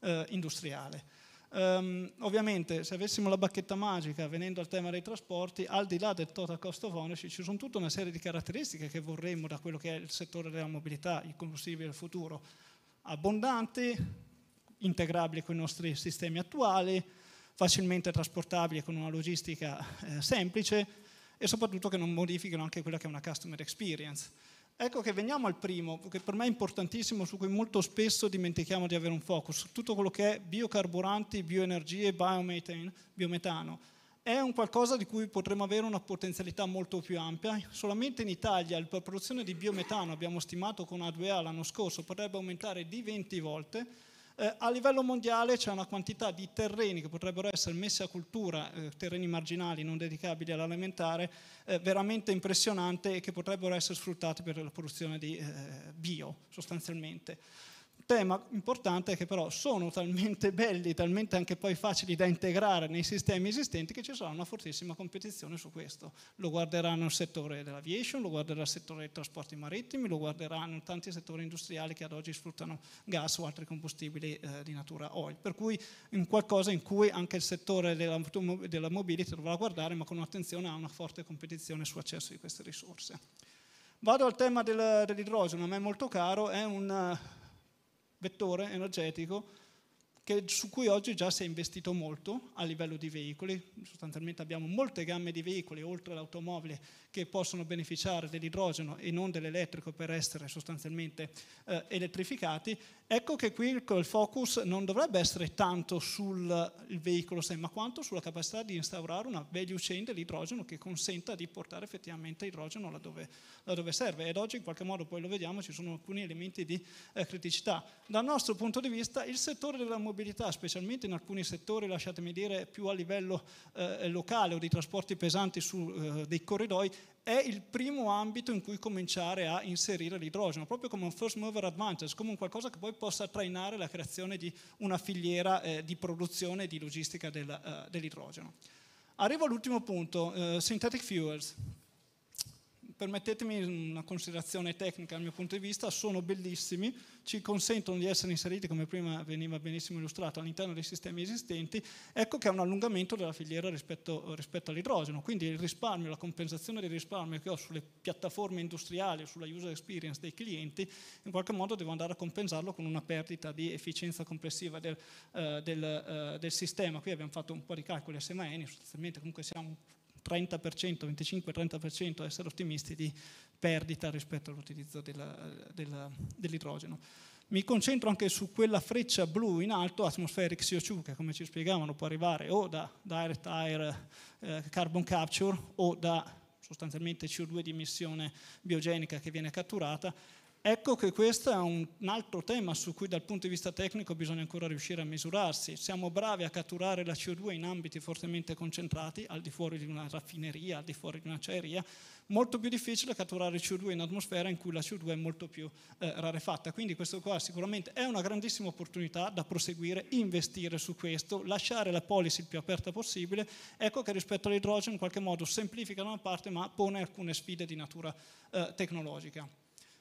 eh, industriale. Um, ovviamente se avessimo la bacchetta magica venendo al tema dei trasporti, al di là del total cost of ownership ci sono tutta una serie di caratteristiche che vorremmo da quello che è il settore della mobilità, i combustibili del futuro, abbondanti, integrabili con i nostri sistemi attuali, facilmente trasportabili con una logistica eh, semplice e soprattutto che non modifichino anche quella che è una customer experience. Ecco che veniamo al primo, che per me è importantissimo, su cui molto spesso dimentichiamo di avere un focus, tutto quello che è biocarburanti, bioenergie, biometano, biometano. È un qualcosa di cui potremmo avere una potenzialità molto più ampia. Solamente in Italia la produzione di biometano, abbiamo stimato con A2A l'anno scorso, potrebbe aumentare di 20 volte, eh, a livello mondiale c'è una quantità di terreni che potrebbero essere messi a cultura, eh, terreni marginali non dedicabili all'alimentare, eh, veramente impressionante e che potrebbero essere sfruttati per la produzione di eh, bio sostanzialmente tema importante che però sono talmente belli, talmente anche poi facili da integrare nei sistemi esistenti che ci sarà una fortissima competizione su questo. Lo guarderanno il settore dell'aviation, lo guarderà il settore dei trasporti marittimi, lo guarderanno tanti settori industriali che ad oggi sfruttano gas o altri combustibili eh, di natura oil. Per cui in qualcosa in cui anche il settore della, della mobility dovrà guardare ma con attenzione a una forte competizione su accesso di queste risorse. Vado al tema del, dell'idrogeno, a me è molto caro, è un vettore energetico che, su cui oggi già si è investito molto a livello di veicoli, sostanzialmente abbiamo molte gamme di veicoli oltre all'automobile che possono beneficiare dell'idrogeno e non dell'elettrico per essere sostanzialmente eh, elettrificati, ecco che qui il focus non dovrebbe essere tanto sul veicolo ma quanto sulla capacità di instaurare una value chain dell'idrogeno che consenta di portare effettivamente idrogeno laddove, laddove serve. Ed oggi in qualche modo poi lo vediamo, ci sono alcuni elementi di eh, criticità. Dal nostro punto di vista il settore della mobilità mobilità, specialmente in alcuni settori, lasciatemi dire, più a livello eh, locale o di trasporti pesanti su eh, dei corridoi, è il primo ambito in cui cominciare a inserire l'idrogeno, proprio come un first mover advantage, come un qualcosa che poi possa trainare la creazione di una filiera eh, di produzione e di logistica del, eh, dell'idrogeno. Arrivo all'ultimo punto, eh, synthetic fuels permettetemi una considerazione tecnica dal mio punto di vista, sono bellissimi, ci consentono di essere inseriti, come prima veniva benissimo illustrato, all'interno dei sistemi esistenti, ecco che è un allungamento della filiera rispetto, rispetto all'idrogeno, quindi il risparmio, la compensazione del risparmio che ho sulle piattaforme industriali, sulla user experience dei clienti, in qualche modo devo andare a compensarlo con una perdita di efficienza complessiva del, uh, del, uh, del sistema. Qui abbiamo fatto un po' di calcoli SMN, sostanzialmente comunque siamo 30%, 25-30% essere ottimisti di perdita rispetto all'utilizzo dell'idrogeno. Mi concentro anche su quella freccia blu in alto, atmospheric CO2, che come ci spiegavano può arrivare o da direct air eh, carbon capture o da sostanzialmente CO2 di emissione biogenica che viene catturata Ecco che questo è un, altro tema su cui dal punto di vista tecnico bisogna ancora riuscire a misurarsi. Siamo bravi a catturare la CO2 in ambiti fortemente concentrati, al di fuori di una raffineria, al di fuori di un'acciaieria, molto più difficile catturare CO2 in atmosfera in cui la CO2 è molto più eh, rarefatta. Quindi questo qua sicuramente è una grandissima opportunità da proseguire, investire su questo, lasciare la policy il più aperta possibile. Ecco che rispetto all'idrogeno in qualche modo semplifica da una parte ma pone alcune sfide di natura eh, tecnologica.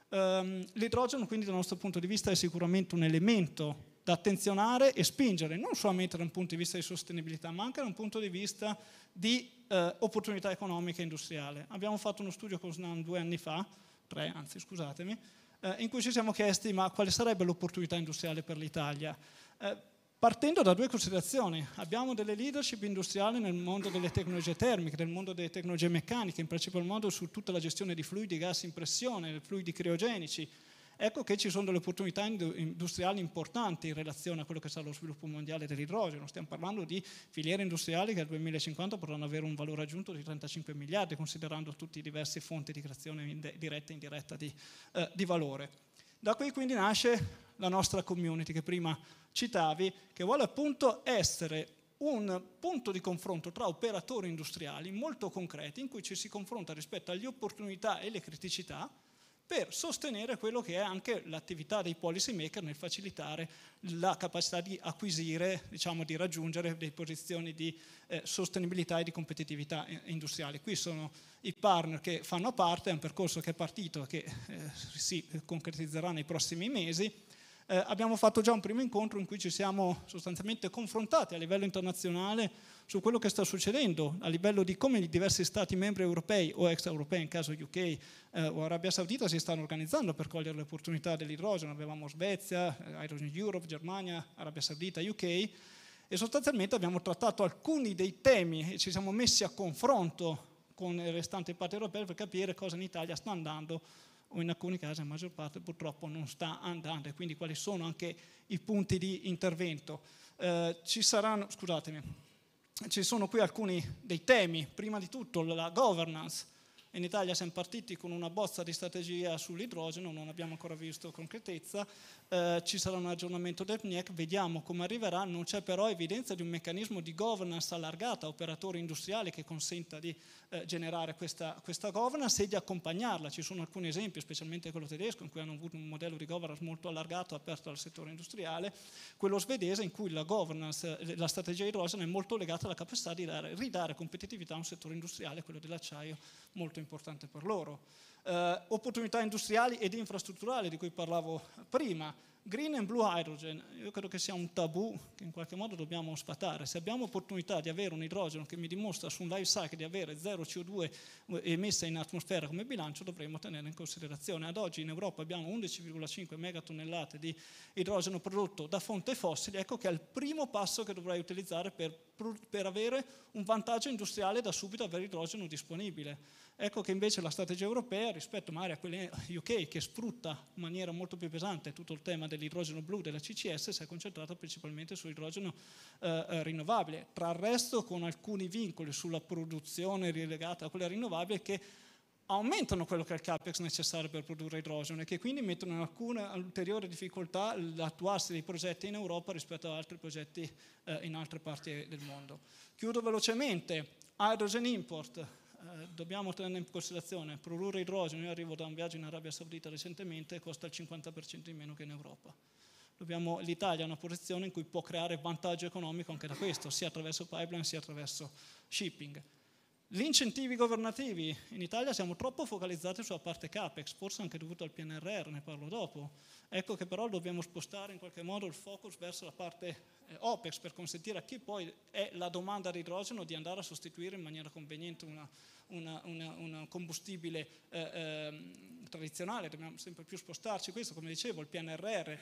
Um, l'idrogeno quindi dal nostro punto di vista è sicuramente un elemento da attenzionare e spingere, non solamente da un punto di vista di sostenibilità, ma anche da un punto di vista di eh, opportunità economica e industriale. Abbiamo fatto uno studio con SNAM due anni fa, tre anzi scusatemi, eh, in cui ci siamo chiesti ma quale sarebbe l'opportunità industriale per l'Italia. Eh, Partendo da due considerazioni, abbiamo delle leadership industriali nel mondo delle tecnologie termiche, nel mondo delle tecnologie meccaniche, in principal modo su tutta la gestione di fluidi, gas in pressione, fluidi criogenici. Ecco che ci sono delle opportunità industriali importanti in relazione a quello che sarà lo sviluppo mondiale dell'idrogeno. Stiamo parlando di filiere industriali che nel 2050 potranno avere un valore aggiunto di 35 miliardi, considerando tutte le diverse fonti di creazione diretta e indiretta di, eh, di valore. Da qui quindi nasce la nostra community che prima citavi, che vuole appunto essere un punto di confronto tra operatori industriali molto concreti in cui ci si confronta rispetto alle opportunità e le criticità per sostenere quello che è anche l'attività dei policy maker nel facilitare la capacità di acquisire, diciamo di raggiungere delle posizioni di eh, sostenibilità e di competitività industriale. Qui sono i partner che fanno parte, è un percorso che è partito che eh, si concretizzerà nei prossimi mesi eh, abbiamo fatto già un primo incontro in cui ci siamo sostanzialmente confrontati a livello internazionale su quello che sta succedendo, a livello di come i diversi stati membri europei o extraeuropei, in caso UK eh, o Arabia Saudita, si stanno organizzando per cogliere le opportunità dell'idrogeno. Avevamo Svezia, eh, Hydrogen Europe, Germania, Arabia Saudita, UK e sostanzialmente abbiamo trattato alcuni dei temi e ci siamo messi a confronto con le restanti parti europee per capire cosa in Italia sta andando o in alcuni casi, la maggior parte purtroppo non sta andando e quindi quali sono anche i punti di intervento. Eh, ci saranno, scusatemi, ci sono qui alcuni dei temi, prima di tutto la governance, in Italia siamo partiti con una bozza di strategia sull'idrogeno, non abbiamo ancora visto concretezza, eh, ci sarà un aggiornamento del PNIEC, vediamo come arriverà, non c'è però evidenza di un meccanismo di governance allargata, operatori industriali che consenta di eh, generare questa, questa, governance e di accompagnarla. Ci sono alcuni esempi, specialmente quello tedesco, in cui hanno avuto un modello di governance molto allargato, aperto al settore industriale, quello svedese in cui la governance, eh, la strategia idrogeno è molto legata alla capacità di dare, ridare competitività a un settore industriale, quello dell'acciaio, molto importante per loro. Eh, opportunità industriali ed infrastrutturali di cui parlavo prima, Green and blue hydrogen, io credo che sia un tabù che in qualche modo dobbiamo sfatare. Se abbiamo opportunità di avere un idrogeno che mi dimostra su un life cycle di avere zero CO2 emessa in atmosfera come bilancio, dovremmo tenere in considerazione. Ad oggi in Europa abbiamo 11,5 megatonnellate di idrogeno prodotto da fonte fossili, ecco che è il primo passo che dovrei utilizzare per, per avere un vantaggio industriale da subito avere idrogeno disponibile. Ecco che invece la strategia europea rispetto magari a quella UK che sfrutta in maniera molto più pesante tutto il tema dell'idrogeno blu della CCS si è concentrata principalmente sull'idrogeno eh, eh, rinnovabile, tra il resto con alcuni vincoli sulla produzione rilegata a quella rinnovabile che aumentano quello che è il capex necessario per produrre idrogeno e che quindi mettono in alcune ulteriori difficoltà l'attuarsi dei progetti in Europa rispetto ad altri progetti eh, in altre parti del mondo. Chiudo velocemente, hydrogen import, eh, dobbiamo tenere in considerazione produrre idrogeno, io arrivo da un viaggio in Arabia Saudita recentemente, costa il 50% in meno che in Europa. Dobbiamo, L'Italia ha una posizione in cui può creare vantaggio economico anche da questo, sia attraverso pipeline sia attraverso shipping. Gli incentivi governativi, in Italia siamo troppo focalizzati sulla parte CAPEX, forse anche dovuto al PNRR, ne parlo dopo. Ecco che però dobbiamo spostare in qualche modo il focus verso la parte OPEX per consentire a chi poi è la domanda di idrogeno di andare a sostituire in maniera conveniente un combustibile eh, eh, tradizionale, dobbiamo sempre più spostarci. Questo, come dicevo, il PNRR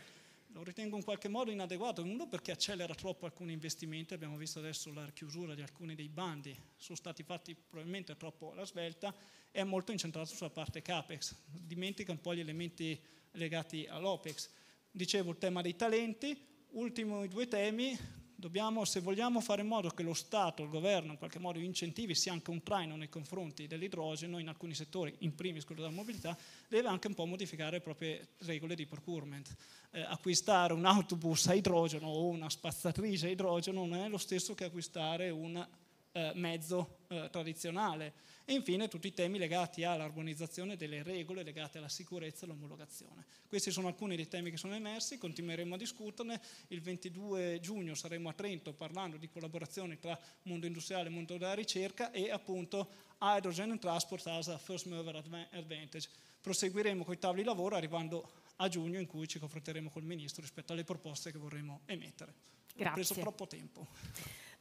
lo ritengo in qualche modo inadeguato, uno perché accelera troppo alcuni investimenti, abbiamo visto adesso la chiusura di alcuni dei bandi, sono stati fatti probabilmente troppo alla svelta, è molto incentrato sulla parte CAPEX, dimentica un po' gli elementi legati all'OPEX. Dicevo il tema dei talenti, ultimi due temi, Dobbiamo, se vogliamo fare in modo che lo Stato, il governo in qualche modo incentivi sia anche un traino nei confronti dell'idrogeno in alcuni settori, in primis quello della mobilità, deve anche un po' modificare le proprie regole di procurement. Eh, acquistare un autobus a idrogeno o una spazzatrice a idrogeno non è lo stesso che acquistare un eh, mezzo eh, tradizionale. E infine tutti i temi legati all'armonizzazione delle regole legate alla sicurezza e all'omologazione. Questi sono alcuni dei temi che sono emersi, continueremo a discuterne. Il 22 giugno saremo a Trento parlando di collaborazione tra mondo industriale e mondo della ricerca e appunto Hydrogen and Transport as a First Mover Advantage. Proseguiremo con i tavoli di lavoro arrivando a giugno in cui ci confronteremo col Ministro rispetto alle proposte che vorremmo emettere. Grazie. Ho preso troppo tempo.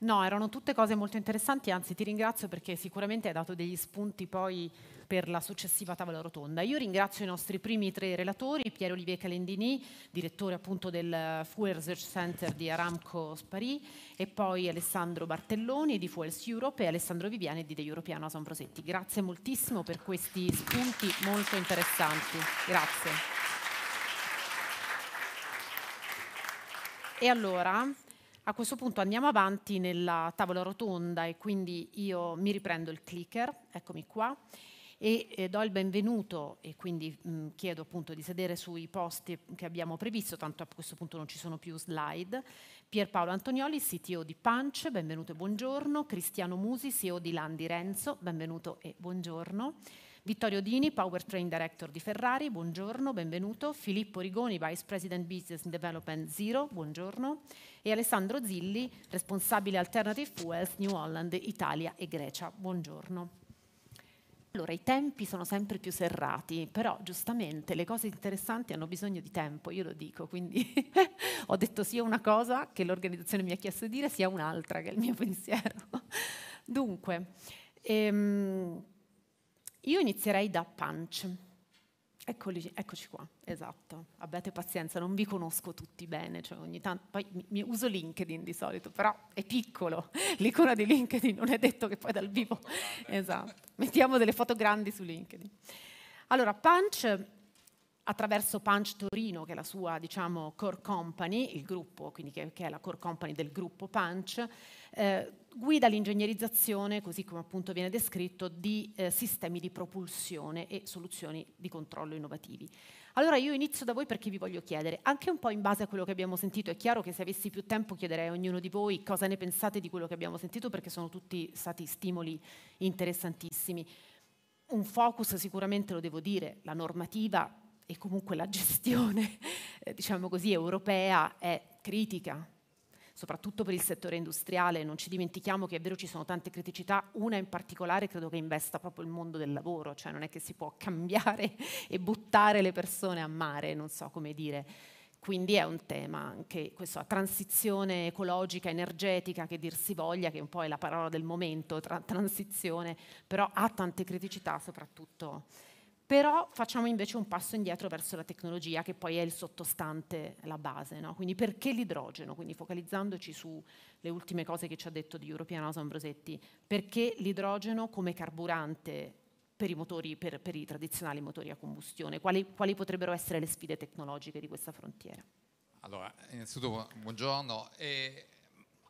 No, erano tutte cose molto interessanti, anzi ti ringrazio perché sicuramente hai dato degli spunti poi per la successiva tavola rotonda. Io ringrazio i nostri primi tre relatori, Piero Olivier Calendini, direttore appunto del Fuel Research Center di Aramco Spari, e poi Alessandro Bartelloni di Fuels Europe e Alessandro Viviani di The European Osa Ambrosetti. Grazie moltissimo per questi spunti molto interessanti. Grazie. E allora a questo punto andiamo avanti nella tavola rotonda e quindi io mi riprendo il clicker, eccomi qua, e eh, do il benvenuto e quindi mh, chiedo appunto di sedere sui posti che abbiamo previsto, tanto a questo punto non ci sono più slide. Pierpaolo Antonioli, CTO di Punch, benvenuto e buongiorno. Cristiano Musi, CEO di Landi Renzo, benvenuto e buongiorno. Vittorio Dini, Powertrain Director di Ferrari, buongiorno, benvenuto. Filippo Rigoni, Vice President Business Development Zero, buongiorno. E Alessandro Zilli, responsabile Alternative Fuels New Holland, Italia e Grecia, buongiorno. Allora, i tempi sono sempre più serrati, però giustamente le cose interessanti hanno bisogno di tempo, io lo dico, quindi ho detto sia una cosa che l'organizzazione mi ha chiesto di dire, sia un'altra che è il mio pensiero. Dunque, ehm, io inizierei da Punch. Eccoli, eccoci qua, esatto. Abbiate pazienza, non vi conosco tutti bene, cioè ogni tanto, poi mi, mi uso LinkedIn di solito, però è piccolo, l'icona di LinkedIn non è detto che poi dal vivo, esatto, mettiamo delle foto grandi su LinkedIn. Allora, Punch attraverso Punch Torino, che è la sua diciamo, core company, il gruppo, quindi che, che, è la core company del gruppo Punch, eh, guida l'ingegnerizzazione, così come appunto viene descritto, di eh, sistemi di propulsione e soluzioni di controllo innovativi. Allora io inizio da voi perché vi voglio chiedere, anche un po' in base a quello che abbiamo sentito, è chiaro che se avessi più tempo chiederei a ognuno di voi cosa ne pensate di quello che abbiamo sentito perché sono tutti stati stimoli interessantissimi. Un focus sicuramente lo devo dire, la normativa e comunque la gestione, eh, diciamo così, europea è critica, soprattutto per il settore industriale. Non ci dimentichiamo che è vero ci sono tante criticità, una in particolare credo che investa proprio il mondo del lavoro, cioè non è che si può cambiare e buttare le persone a mare, non so come dire. Quindi è un tema anche questa transizione ecologica, energetica, che dir si voglia, che un po' è la parola del momento, tra- transizione, però ha tante criticità soprattutto però facciamo invece un passo indietro verso la tecnologia che poi è il sottostante, la base. No? Quindi perché l'idrogeno? Quindi focalizzandoci sulle ultime cose che ci ha detto di European House Ambrosetti, perché l'idrogeno come carburante per i, motori, per, per i tradizionali motori a combustione? Quali, quali potrebbero essere le sfide tecnologiche di questa frontiera? Allora, innanzitutto buongiorno. E,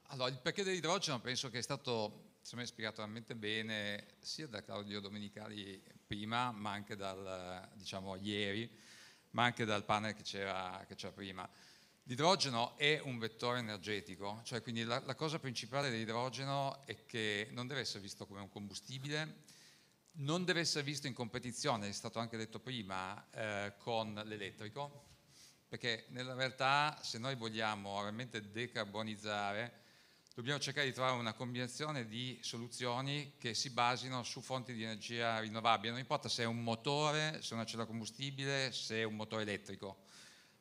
allora, il perché dell'idrogeno penso che è stato secondo spiegato veramente bene sia da Claudio Domenicali prima, ma anche dal, diciamo, ieri, ma anche dal panel che c'era, che c'era prima. L'idrogeno è un vettore energetico, cioè quindi la, la, cosa principale dell'idrogeno è che non deve essere visto come un combustibile, non deve essere visto in competizione, è stato anche detto prima, eh, con l'elettrico, perché nella realtà se noi vogliamo veramente decarbonizzare dobbiamo cercare di trovare una combinazione di soluzioni che si basino su fonti di energia rinnovabile, non importa se è un motore, se è una cella combustibile, se è un motore elettrico,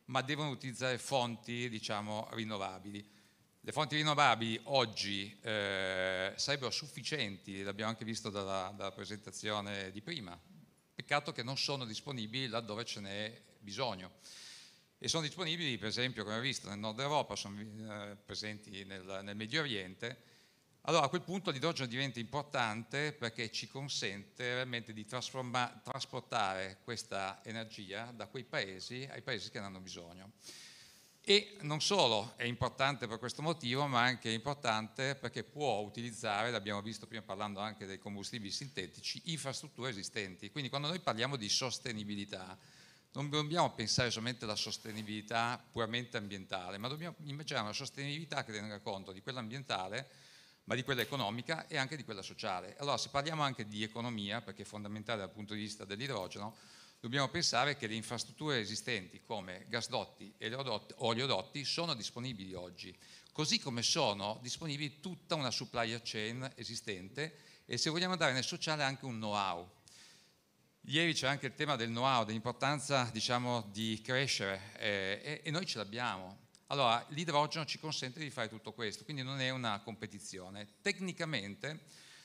ma devono utilizzare fonti diciamo, rinnovabili. Le fonti rinnovabili oggi eh, sarebbero sufficienti, l'abbiamo anche visto dalla, dalla presentazione di prima, peccato che non sono disponibili laddove ce n'è bisogno e sono disponibili per esempio come visto nel nord Europa, sono eh, presenti nel, nel, Medio Oriente, allora a quel punto l'idrogeno diventa importante perché ci consente realmente di trasportare questa energia da quei paesi ai paesi che ne hanno bisogno. E non solo è importante per questo motivo, ma anche importante perché può utilizzare, l'abbiamo visto prima parlando anche dei combustibili sintetici, infrastrutture esistenti. Quindi quando noi parliamo di sostenibilità, non dobbiamo pensare solamente alla sostenibilità puramente ambientale, ma dobbiamo immaginare una sostenibilità che tenga conto di quella ambientale, ma di quella economica e anche di quella sociale. Allora, se parliamo anche di economia, perché è fondamentale dal punto di vista dell'idrogeno, dobbiamo pensare che le infrastrutture esistenti come gasdotti e oleodotti sono disponibili oggi, così come sono disponibili tutta una supplier chain esistente e se vogliamo andare nel sociale anche un know-how Ieri c'è anche il tema del know-how, dell'importanza diciamo, di crescere eh, e, e, noi ce l'abbiamo. Allora, l'idrogeno ci consente di fare tutto questo, quindi non è una competizione. Tecnicamente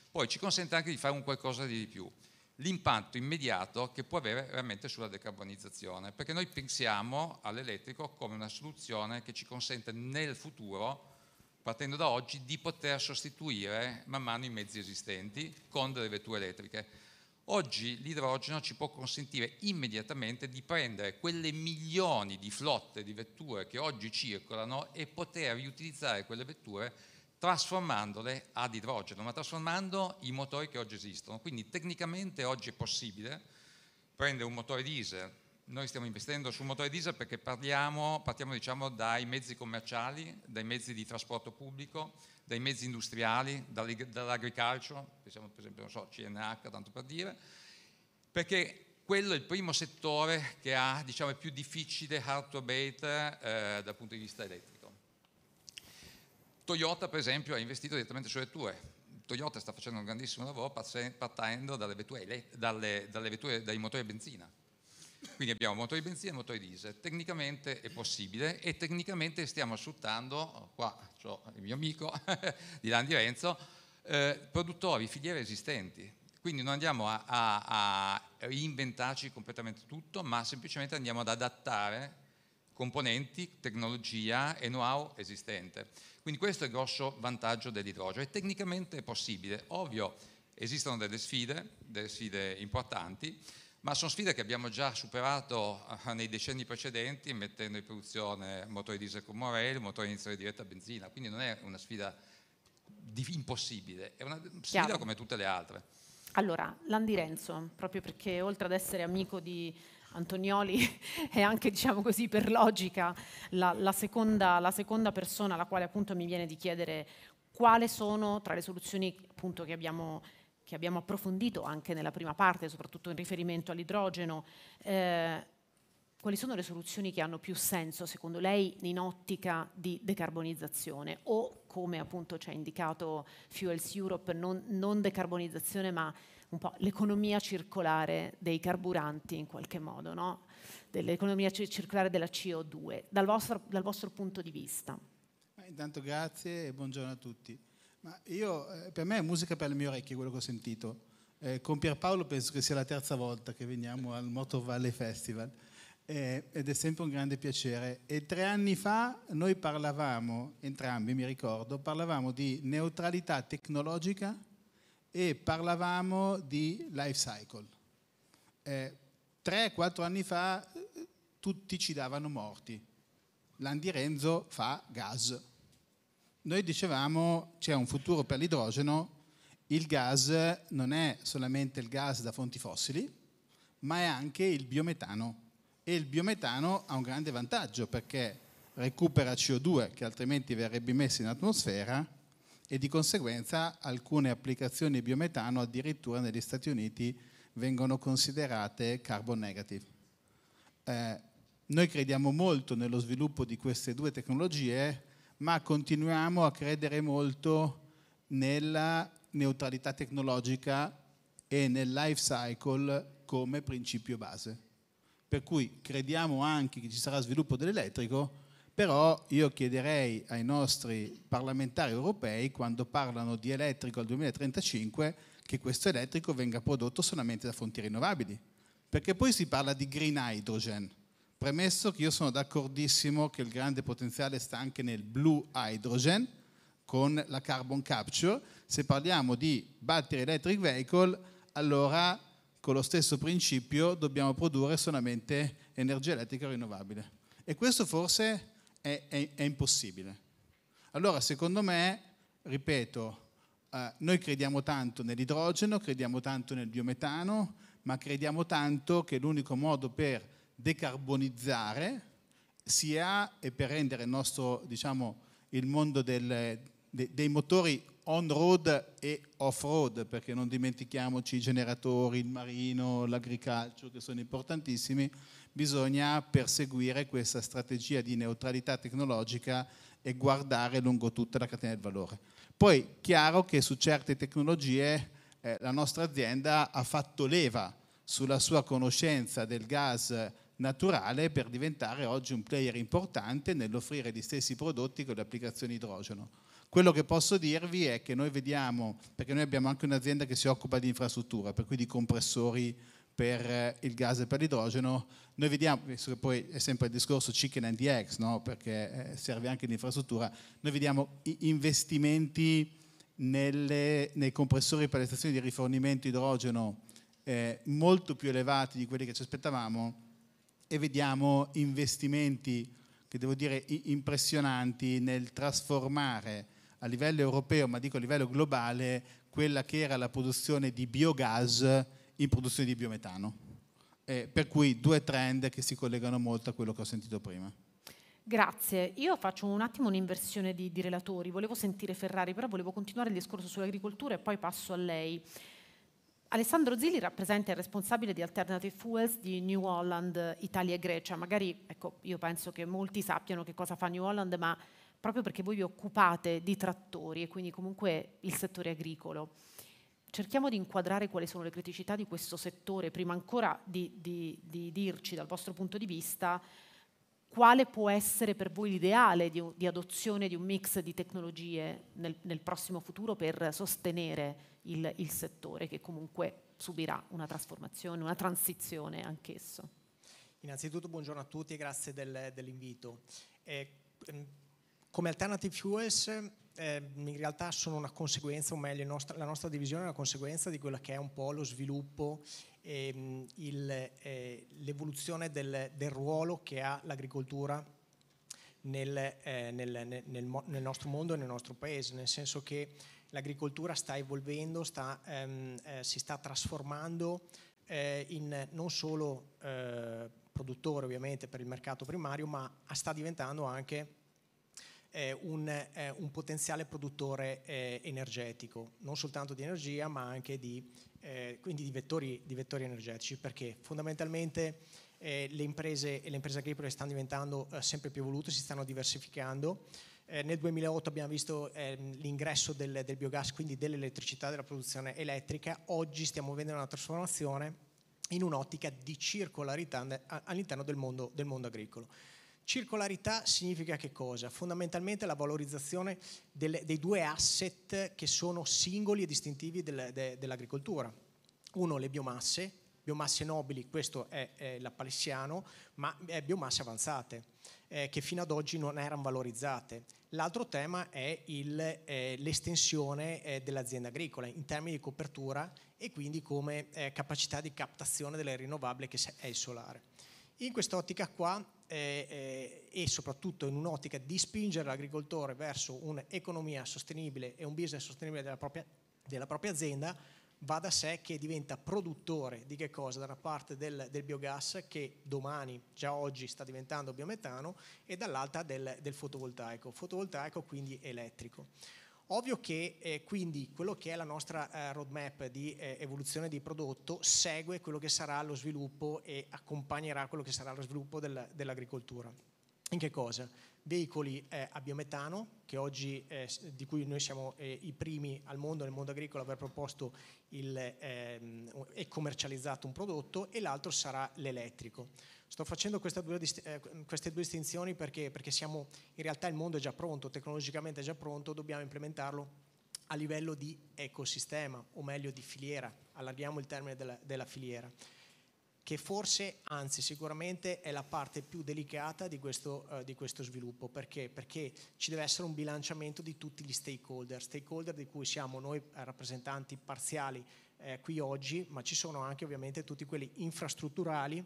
poi ci consente anche di fare un qualcosa di più l'impatto immediato che può avere veramente sulla decarbonizzazione, perché noi pensiamo all'elettrico come una soluzione che ci consente nel futuro, partendo da oggi, di poter sostituire man mano i mezzi esistenti con delle vetture elettriche. Oggi l'idrogeno ci può consentire immediatamente di prendere quelle milioni di flotte di vetture che oggi circolano e poter riutilizzare quelle vetture trasformandole ad idrogeno, ma trasformando i motori che oggi esistono. Quindi tecnicamente oggi è possibile prendere un motore diesel, noi stiamo investendo sul motore diesel perché parliamo, partiamo diciamo, dai mezzi commerciali, dai mezzi di trasporto pubblico, dai mezzi industriali, dall'agriculture, pensiamo per esempio, non so, CNH, tanto per dire, perché quello è il primo settore che ha, diciamo, è più difficile hard to abate eh, dal punto di vista elettrico. Toyota per esempio ha investito direttamente sulle vetture. Toyota sta facendo un grandissimo lavoro partendo dalle vetture, dalle, dalle vetture, dai motori a benzina. Quindi abbiamo motori benzina e motori diesel. Tecnicamente è possibile e tecnicamente stiamo sfruttando, qua ho il mio amico di Landi Renzo, eh, produttori, filiere esistenti. Quindi non andiamo a, a, a reinventarci completamente tutto, ma semplicemente andiamo ad adattare componenti, tecnologia e know-how esistente. Quindi questo è il grosso vantaggio dell'idrogeno e tecnicamente è possibile. Ovvio, esistono delle sfide, delle sfide importanti, ma sono sfide che abbiamo già superato eh, nei decenni precedenti mettendo in produzione motori diesel con Morel, motori iniziali diretta a benzina, quindi non è una sfida impossibile, è una sfida Chiaro. come tutte le altre. Allora, Landi Renzo, proprio perché oltre ad essere amico di Antonioli è anche, diciamo così, per logica la, la, seconda, la, seconda, persona alla quale appunto mi viene di chiedere quali sono tra le soluzioni appunto che abbiamo, che abbiamo approfondito anche nella prima parte, soprattutto in riferimento all'idrogeno, eh, quali sono le soluzioni che hanno più senso secondo lei in ottica di decarbonizzazione o come appunto ci ha indicato Fuels Europe, non, non decarbonizzazione ma un po' l'economia circolare dei carburanti in qualche modo, no? dell'economia circolare della CO2, dal vostro, dal vostro punto di vista. Intanto grazie e buongiorno a tutti. Io, eh, per me è musica per le mie orecchie quello che ho sentito. Eh, con Pierpaolo penso che sia la terza volta che veniamo al Motor Valley Festival eh, ed è sempre un grande piacere. E tre anni fa noi parlavamo, entrambi mi ricordo, parlavamo di neutralità tecnologica e parlavamo di life cycle. Eh, tre, quattro anni fa eh, tutti ci davano morti. Landi Renzo fa gas. Noi dicevamo c'è un futuro per l'idrogeno, il gas non è solamente il gas da fonti fossili, ma è anche il biometano. E il biometano ha un grande vantaggio perché recupera CO2 che altrimenti verrebbe messo in atmosfera e di conseguenza alcune applicazioni biometano addirittura negli Stati Uniti vengono considerate carbon negative. Eh, noi crediamo molto nello sviluppo di queste due tecnologie, ma continuiamo a credere molto nella neutralità tecnologica e nel life cycle come principio base. Per cui crediamo anche che ci sarà sviluppo dell'elettrico, però io chiederei ai nostri parlamentari europei, quando parlano di elettrico al 2035, che questo elettrico venga prodotto solamente da fonti rinnovabili. Perché poi si parla di green hydrogen. Premesso che io sono d'accordissimo che il grande potenziale sta anche nel blue hydrogen, con la carbon capture, se parliamo di battery electric vehicle, allora con lo stesso principio dobbiamo produrre solamente energia elettrica rinnovabile. E questo forse è, è, è impossibile. Allora, secondo me, ripeto, eh, noi crediamo tanto nell'idrogeno, crediamo tanto nel biometano, ma crediamo tanto che l'unico modo per decarbonizzare sia e per rendere il nostro, diciamo, il mondo del, de, dei motori on-road e off-road, perché non dimentichiamoci i generatori, il marino, l'agricoltura, che sono importantissimi, bisogna perseguire questa strategia di neutralità tecnologica e guardare lungo tutta la catena del valore. Poi, chiaro che su certe tecnologie eh, la nostra azienda ha fatto leva sulla sua conoscenza del gas naturale per diventare oggi un player importante nell'offrire gli stessi prodotti con le applicazioni idrogeno. Quello che posso dirvi è che noi vediamo, perché noi abbiamo anche un'azienda che si occupa di infrastruttura, per cui di compressori per il gas e per l'idrogeno, noi vediamo, visto che poi è sempre il discorso chicken and the eggs, no? perché eh, serve anche l'infrastruttura, noi vediamo investimenti nelle, nei compressori per le stazioni di rifornimento idrogeno eh, molto più elevati di quelli che ci aspettavamo e vediamo investimenti che devo dire impressionanti nel trasformare a livello europeo, ma dico a livello globale, quella che era la produzione di biogas in produzione di biometano. Eh, per cui due trend che si collegano molto a quello che ho sentito prima. Grazie. Io faccio un attimo un'inversione di, di, relatori. Volevo sentire Ferrari, però volevo continuare il discorso sull'agricoltura e poi passo a lei. Alessandro Zilli rappresenta il responsabile di Alternative Fuels di New Holland, Italia e Grecia. Magari, ecco, io penso che molti sappiano che cosa fa New Holland, ma proprio perché voi vi occupate di trattori e quindi comunque il settore agricolo. Cerchiamo di inquadrare quali sono le criticità di questo settore, prima ancora di, di, di dirci dal vostro punto di vista quale può essere per voi l'ideale di, di, adozione di un mix di tecnologie nel, nel prossimo futuro per sostenere il, il, settore che comunque subirà una trasformazione, una transizione anch'esso. Innanzitutto buongiorno a tutti e grazie del, dell'invito. Eh, come Alternative Fuels eh, in realtà sono una conseguenza, o meglio nostra, la nostra divisione è una conseguenza di quello che è un po' lo sviluppo ehm, il, eh, l'evoluzione del, del, ruolo che ha l'agricoltura nel, eh, nel, nel, nel, nostro mondo e nel nostro paese, nel senso che l'agricoltura sta evolvendo, sta, ehm, eh, si sta trasformando eh, in non solo eh, produttore ovviamente per il mercato primario, ma sta diventando anche eh, un, eh, un, potenziale produttore eh, energetico, non soltanto di energia ma anche di eh, quindi di vettori, di vettori, energetici, perché fondamentalmente eh, le, imprese, le, imprese, agricole stanno diventando eh, sempre più evolute, si stanno diversificando. Eh, nel 2008 abbiamo visto ehm, l'ingresso del, del, biogas, quindi dell'elettricità, della produzione elettrica. Oggi stiamo vedendo una trasformazione in un'ottica di circolarità all'interno del mondo, del mondo agricolo. Circolarità significa che cosa? Fondamentalmente la valorizzazione delle, dei due asset che sono singoli e distintivi del, de, dell'agricoltura. Uno, le biomasse, biomasse nobili, questo è, è l'appalessiano, ma è biomasse avanzate, eh, che fino ad oggi non erano valorizzate. L'altro tema è il, eh, l'estensione eh, dell'azienda agricola in termini di copertura e quindi come eh, capacità di captazione delle rinnovabili che è il solare. In quest'ottica qua eh, eh, e soprattutto in un'ottica di spingere l'agricoltore verso un'economia sostenibile e un business sostenibile della propria, della propria azienda, va da sé che diventa produttore di che cosa? Da una parte del, del, biogas che domani, già oggi sta diventando biometano e dall'altra del, del fotovoltaico, fotovoltaico quindi elettrico. Ovvio che eh, quindi quello che è la nostra eh, roadmap di eh, evoluzione di prodotto segue quello che sarà lo sviluppo e accompagnerà quello che sarà lo sviluppo del, dell'agricoltura. In che cosa? Veicoli eh, a biometano, oggi, eh, di cui noi siamo eh, i primi al mondo, nel mondo agricolo, aver proposto il, ehm, e commercializzato un prodotto, e l'altro sarà l'elettrico. Sto facendo due, eh, queste due distinzioni perché, perché siamo, in realtà il mondo è già pronto, tecnologicamente è già pronto, dobbiamo implementarlo a livello di ecosistema, o meglio di filiera, allarghiamo il termine della, della filiera, che forse, anzi sicuramente è la parte più delicata di questo, uh, di questo sviluppo. Perché? Perché ci deve essere un bilanciamento di tutti gli stakeholder, stakeholder di cui siamo noi rappresentanti parziali eh, qui oggi, ma ci sono anche ovviamente tutti quelli infrastrutturali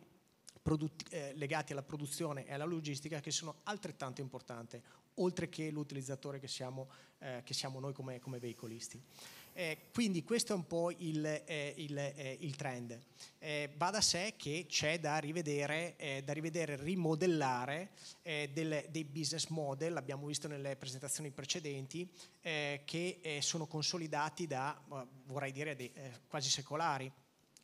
eh, legati alla produzione e alla logistica che sono altrettanto importanti, oltre che l'utilizzatore che siamo, eh, che siamo noi come, come veicolisti. Eh, quindi questo è un po' il, eh, il, eh, il trend. Eh, va da sé che c'è da rivedere, eh, da rivedere rimodellare eh, del, dei business model, l'abbiamo visto nelle presentazioni precedenti, che sono consolidati da, vorrei dire, dei, quasi secolari.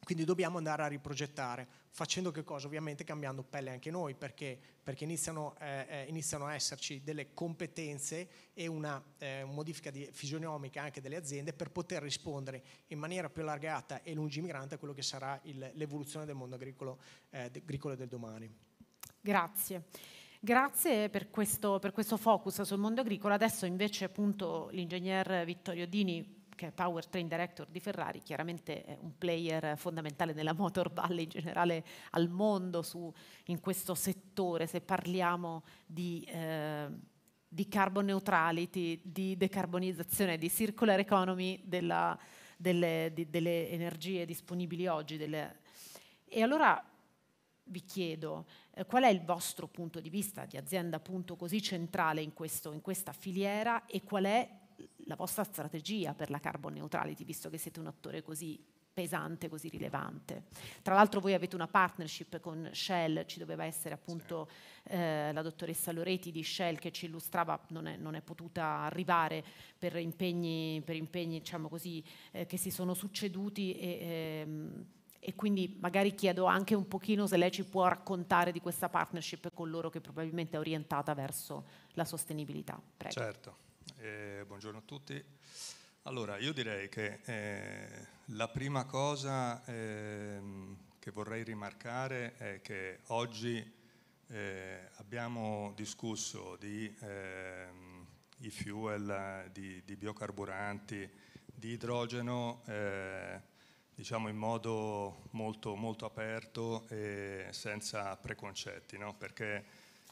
Quindi dobbiamo andare a riprogettare facendo che cosa? Ovviamente cambiando pelle anche noi, perché, perché iniziano, eh, eh, iniziano, a esserci delle competenze e una eh, modifica fisionomica anche delle aziende per poter rispondere in maniera più allargata e lungimigrante a quello che sarà il, l'evoluzione del mondo agricolo, eh, agricolo del domani. Grazie. Grazie per questo, per questo, focus sul mondo agricolo. Adesso invece appunto l'ingegner Vittorio Dini che è Powertrain Director di Ferrari, chiaramente è un player fondamentale nella Motor Valley in generale al mondo su, in questo settore, se parliamo di, eh, di carbon neutrality, di decarbonizzazione, di circular economy della, delle, di, delle, energie disponibili oggi. Delle... E allora vi chiedo eh, qual è il vostro punto di vista di azienda appunto così centrale in, questo, in questa filiera e qual è la vostra strategia per la carbon neutrality, visto che siete un attore così pesante, così rilevante. Tra l'altro voi avete una partnership con Shell, ci doveva essere appunto sì. eh, la dottoressa Loreti di Shell che ci illustrava, non è, non è potuta arrivare per impegni, per impegni diciamo così, eh, che si sono succeduti e, ehm, e quindi magari chiedo anche un pochino se lei ci può raccontare di questa partnership con loro che probabilmente è orientata verso la sostenibilità. Prego. Certo eh, buongiorno a tutti. Allora, io direi che eh, la prima cosa eh, che vorrei rimarcare è che oggi eh, abbiamo discusso di ehm, i fuel, di, di, biocarburanti, di idrogeno, eh, diciamo in modo molto, molto aperto e senza preconcetti, no? perché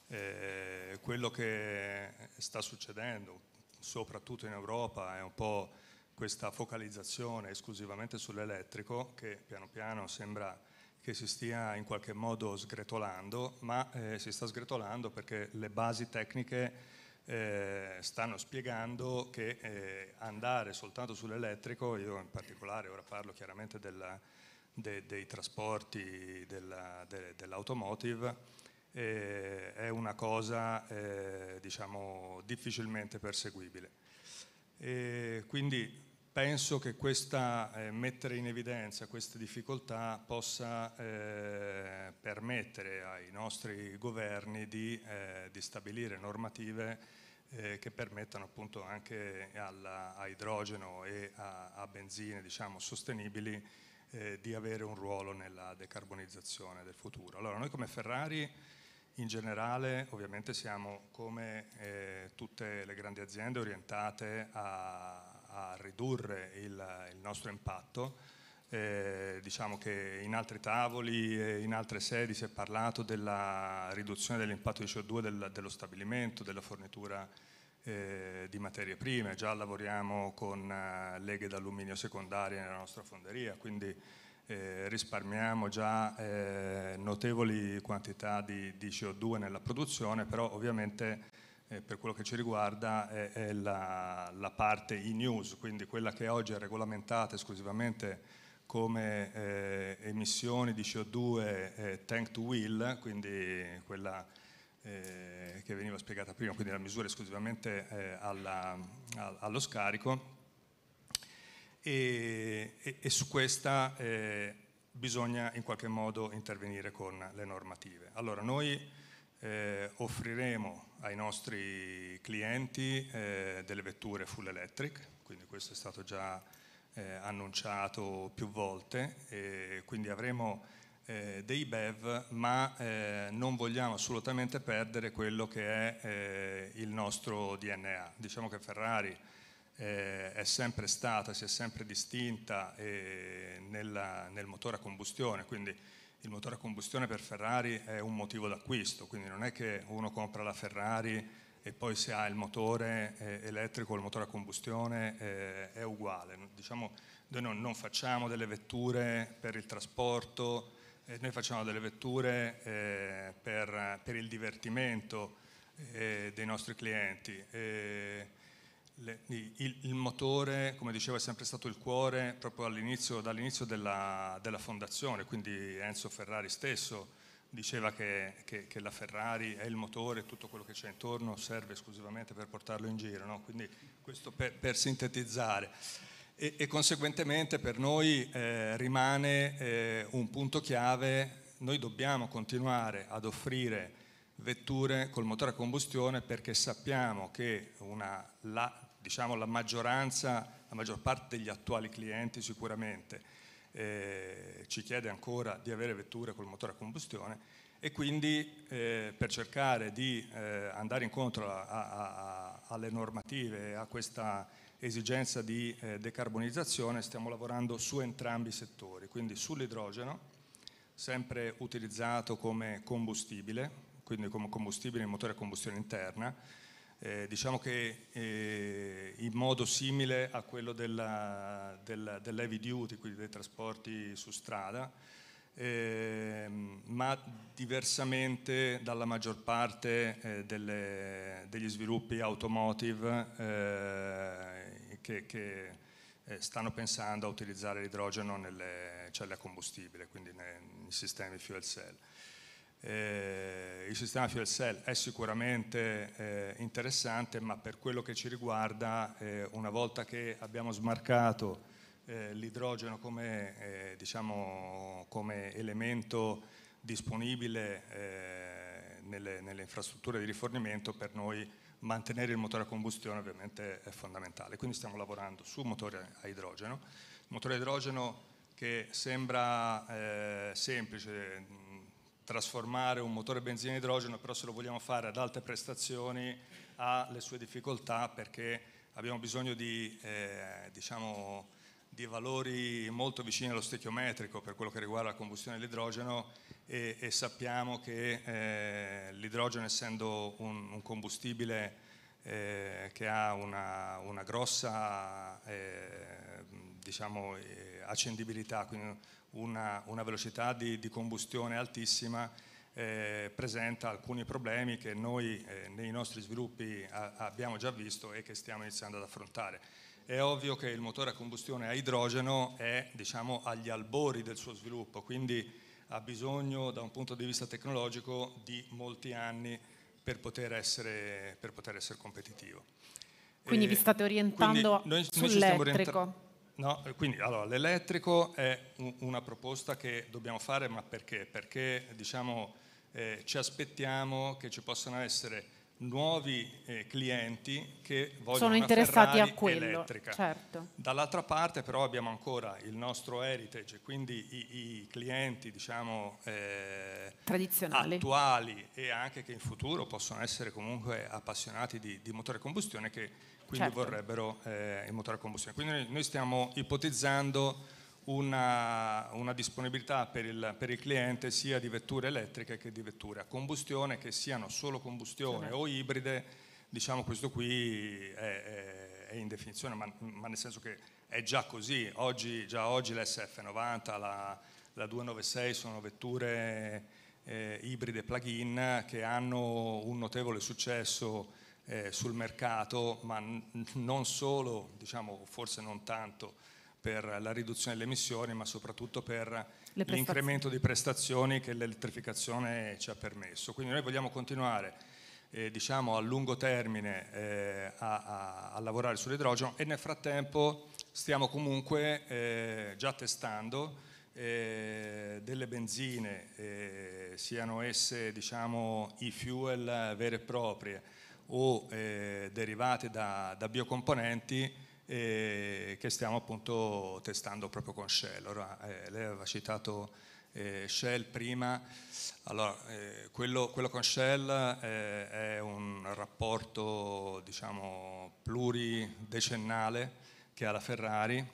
eh, quello che sta succedendo, soprattutto in Europa, è un po' questa focalizzazione esclusivamente sull'elettrico che piano piano sembra che si stia in qualche modo sgretolando, ma eh, si sta sgretolando perché le basi tecniche eh, stanno spiegando che eh, andare soltanto sull'elettrico, io in particolare ora parlo chiaramente della, de, dei trasporti della, de, dell'automotive, eh, è una cosa eh, diciamo, difficilmente perseguibile. E quindi penso che questa, eh, mettere in evidenza queste difficoltà possa eh, permettere ai nostri governi di, eh, di stabilire normative eh, che permettano appunto anche alla, a idrogeno e a, a benzine diciamo, sostenibili di avere un ruolo nella decarbonizzazione del futuro. Allora noi come Ferrari in generale ovviamente siamo come eh, tutte le grandi aziende orientate a, a ridurre il, il, nostro impatto. Eh, diciamo che in altri tavoli e in altre sedi si è parlato della riduzione dell'impatto di CO2 del, dello stabilimento, della fornitura eh, di materie prime, già lavoriamo con eh, leghe d'alluminio secondarie nella nostra fonderia, quindi eh, risparmiamo già eh, notevoli quantità di, di, CO2 nella produzione, però ovviamente eh, per quello che ci riguarda è, è la, la, parte in-use, quindi quella che oggi è regolamentata esclusivamente come eh, emissioni di CO2 eh, tank to wheel, quindi quella eh, che veniva spiegata prima, quindi la misura esclusivamente alla, a, allo scarico, e, e, e su questa eh, bisogna in qualche modo intervenire con le normative. Allora noi eh, offriremo ai nostri clienti eh, delle vetture full electric, quindi questo è stato già eh, annunciato più volte, quindi avremo eh, dei BEV, ma eh, non vogliamo assolutamente perdere quello che è il nostro DNA. Diciamo che Ferrari eh, è sempre stata, si è sempre distinta eh, nella, nel motore a combustione, quindi il motore a combustione per Ferrari è un motivo d'acquisto, quindi non è che uno compra la Ferrari e poi se ha il motore eh, elettrico o il motore a combustione eh, è uguale. Diciamo, noi non, non, facciamo delle vetture per il trasporto, eh, noi facciamo delle vetture eh, per, per, il divertimento dei nostri clienti le, il, il, motore, come dicevo, è sempre stato il cuore proprio all'inizio, dall'inizio della, della, fondazione, quindi Enzo Ferrari stesso diceva che, che, che, la Ferrari è il motore, tutto quello che c'è intorno serve esclusivamente per portarlo in giro, no? quindi questo per, per sintetizzare. E, e, conseguentemente per noi eh, rimane eh, un punto chiave noi dobbiamo continuare ad offrire vetture col motore a combustione perché sappiamo che una, la, diciamo, la maggioranza, la maggior parte degli attuali clienti sicuramente eh, ci chiede ancora di avere vetture col motore a combustione e quindi eh, per cercare di eh, andare incontro a, a, a, alle normative a questa esigenza di eh, decarbonizzazione stiamo lavorando su entrambi i settori, quindi sull'idrogeno, sempre utilizzato come combustibile, quindi come combustibile in motore a combustione interna, eh, diciamo che eh, in modo simile a quello della, del, dell'heavy duty, quindi dei trasporti su strada, eh, ma diversamente dalla maggior parte eh, delle, degli sviluppi automotive eh, che, che eh, stanno pensando a utilizzare l'idrogeno nelle celle a combustibile, quindi nei, nei sistemi fuel cell. Eh, il sistema fuel cell è sicuramente eh, interessante, ma per quello che ci riguarda, eh, una volta che abbiamo smarcato eh, l'idrogeno come, eh, diciamo, come, elemento disponibile eh, nelle, nelle, infrastrutture di rifornimento, per noi mantenere il motore a combustione ovviamente è fondamentale. Quindi stiamo lavorando su motore a idrogeno. Il motore a idrogeno che sembra semplice, trasformare un motore benzina a idrogeno, però se lo vogliamo fare ad alte prestazioni ha le sue difficoltà perché abbiamo bisogno di eh, diciamo, di valori molto vicini allo stechiometrico per quello che riguarda la combustione dell'idrogeno e, e, sappiamo che eh, l'idrogeno essendo un, un combustibile eh, che ha una, una grossa eh, diciamo, eh, accendibilità, quindi una, una velocità di, di, combustione altissima, eh, presenta alcuni problemi che noi eh, nei nostri sviluppi a, abbiamo già visto e che stiamo iniziando ad affrontare. È ovvio che il motore a combustione a idrogeno è diciamo, agli albori del suo sviluppo, quindi ha bisogno da un punto di vista tecnologico di molti anni per poter essere, per poter essere competitivo. Quindi e vi state orientando noi, sull'elettrico? Noi no, quindi allora, l'elettrico è un, una proposta che dobbiamo fare, ma perché? Perché diciamo, eh, ci aspettiamo che ci possano essere nuovi eh, clienti che vogliono sono interessati a quello. Elettrica. Certo. Dall'altra parte però abbiamo ancora il nostro heritage, quindi i, i clienti diciamo, eh, tradizionali attuali e anche che in futuro possono essere comunque appassionati di, di motore a combustione che quindi certo. vorrebbero eh, il motore a combustione. Quindi noi stiamo ipotizzando una, una disponibilità per il, per il, cliente sia di vetture elettriche che di vetture a combustione, che siano solo combustione o ibride, diciamo questo qui è, è, è in definizione, ma, ma, nel senso che è già così, oggi, già oggi l'SF90, la, la 296 sono vetture eh, ibride plug-in che hanno un notevole successo eh, sul mercato, ma n- non solo, diciamo forse non tanto, per la riduzione delle emissioni, ma soprattutto per l'incremento di prestazioni che l'elettrificazione ci ha permesso. Quindi noi vogliamo continuare eh, diciamo a lungo termine eh, a, a, a, lavorare sull'idrogeno e nel frattempo stiamo comunque eh, già testando eh, delle benzine, eh, siano esse diciamo, i fuel vere e proprie o eh, derivate da, da biocomponenti eh, che stiamo appunto testando proprio con Shell. Ora, eh, lei aveva citato eh, Shell prima, allora, quello, quello, con Shell è un rapporto diciamo, pluridecennale che ha la Ferrari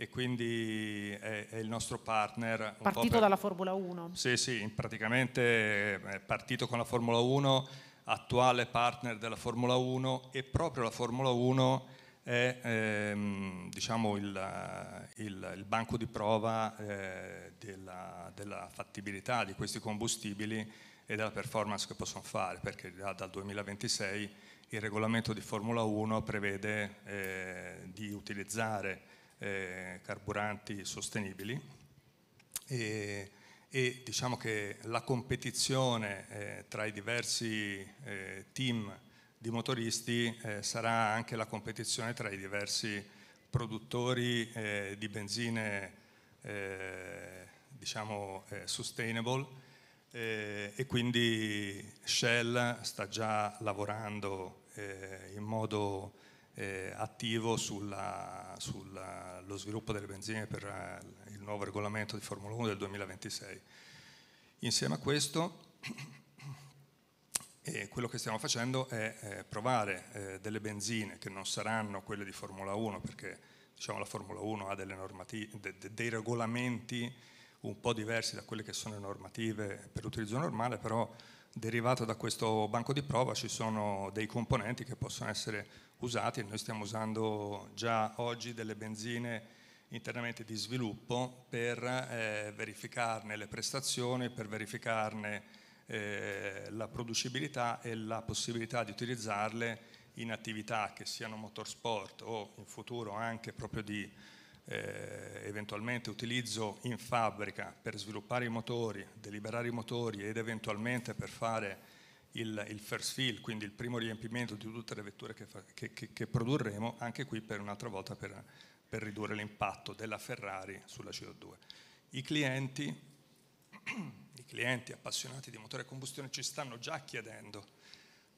e quindi è, è il nostro partner. Partito per... dalla Formula 1. Sì, sì, praticamente è partito con la Formula 1, attuale partner della Formula 1 e proprio la Formula 1 è ehm, diciamo il, il, il, banco di prova eh, della, della, fattibilità di questi combustibili e della performance che possono fare, perché già dal 2026 il regolamento di Formula 1 prevede eh, di utilizzare eh, carburanti sostenibili e, e, diciamo che la competizione eh, tra i diversi eh, team di motoristi eh, sarà anche la competizione tra i diversi produttori eh, di benzine eh, diciamo eh, sustainable. E quindi Shell sta già lavorando in modo attivo sullo sviluppo delle benzine per il nuovo regolamento di Formula 1 del 2026. Insieme a questo e quello che stiamo facendo è eh, provare eh, delle benzine che non saranno quelle di Formula 1 perché diciamo, la Formula 1 ha de, dei regolamenti un po' diversi da quelle che sono le normative per l'utilizzo normale, però derivato da questo banco di prova ci sono dei componenti che possono essere usati e noi stiamo usando già oggi delle benzine internamente di sviluppo per eh, verificarne le prestazioni, per verificarne eh, la producibilità e la possibilità di utilizzarle in attività che siano motorsport o in futuro anche proprio di eh, eventualmente utilizzo in fabbrica per sviluppare i motori, deliberare i motori ed eventualmente per fare il, il, first fill, quindi il primo riempimento di tutte le vetture che, fa, che, che, che produrremo, anche qui per un'altra volta per, per ridurre l'impatto della Ferrari sulla CO2. I clienti i clienti appassionati di motore a combustione ci stanno già chiedendo,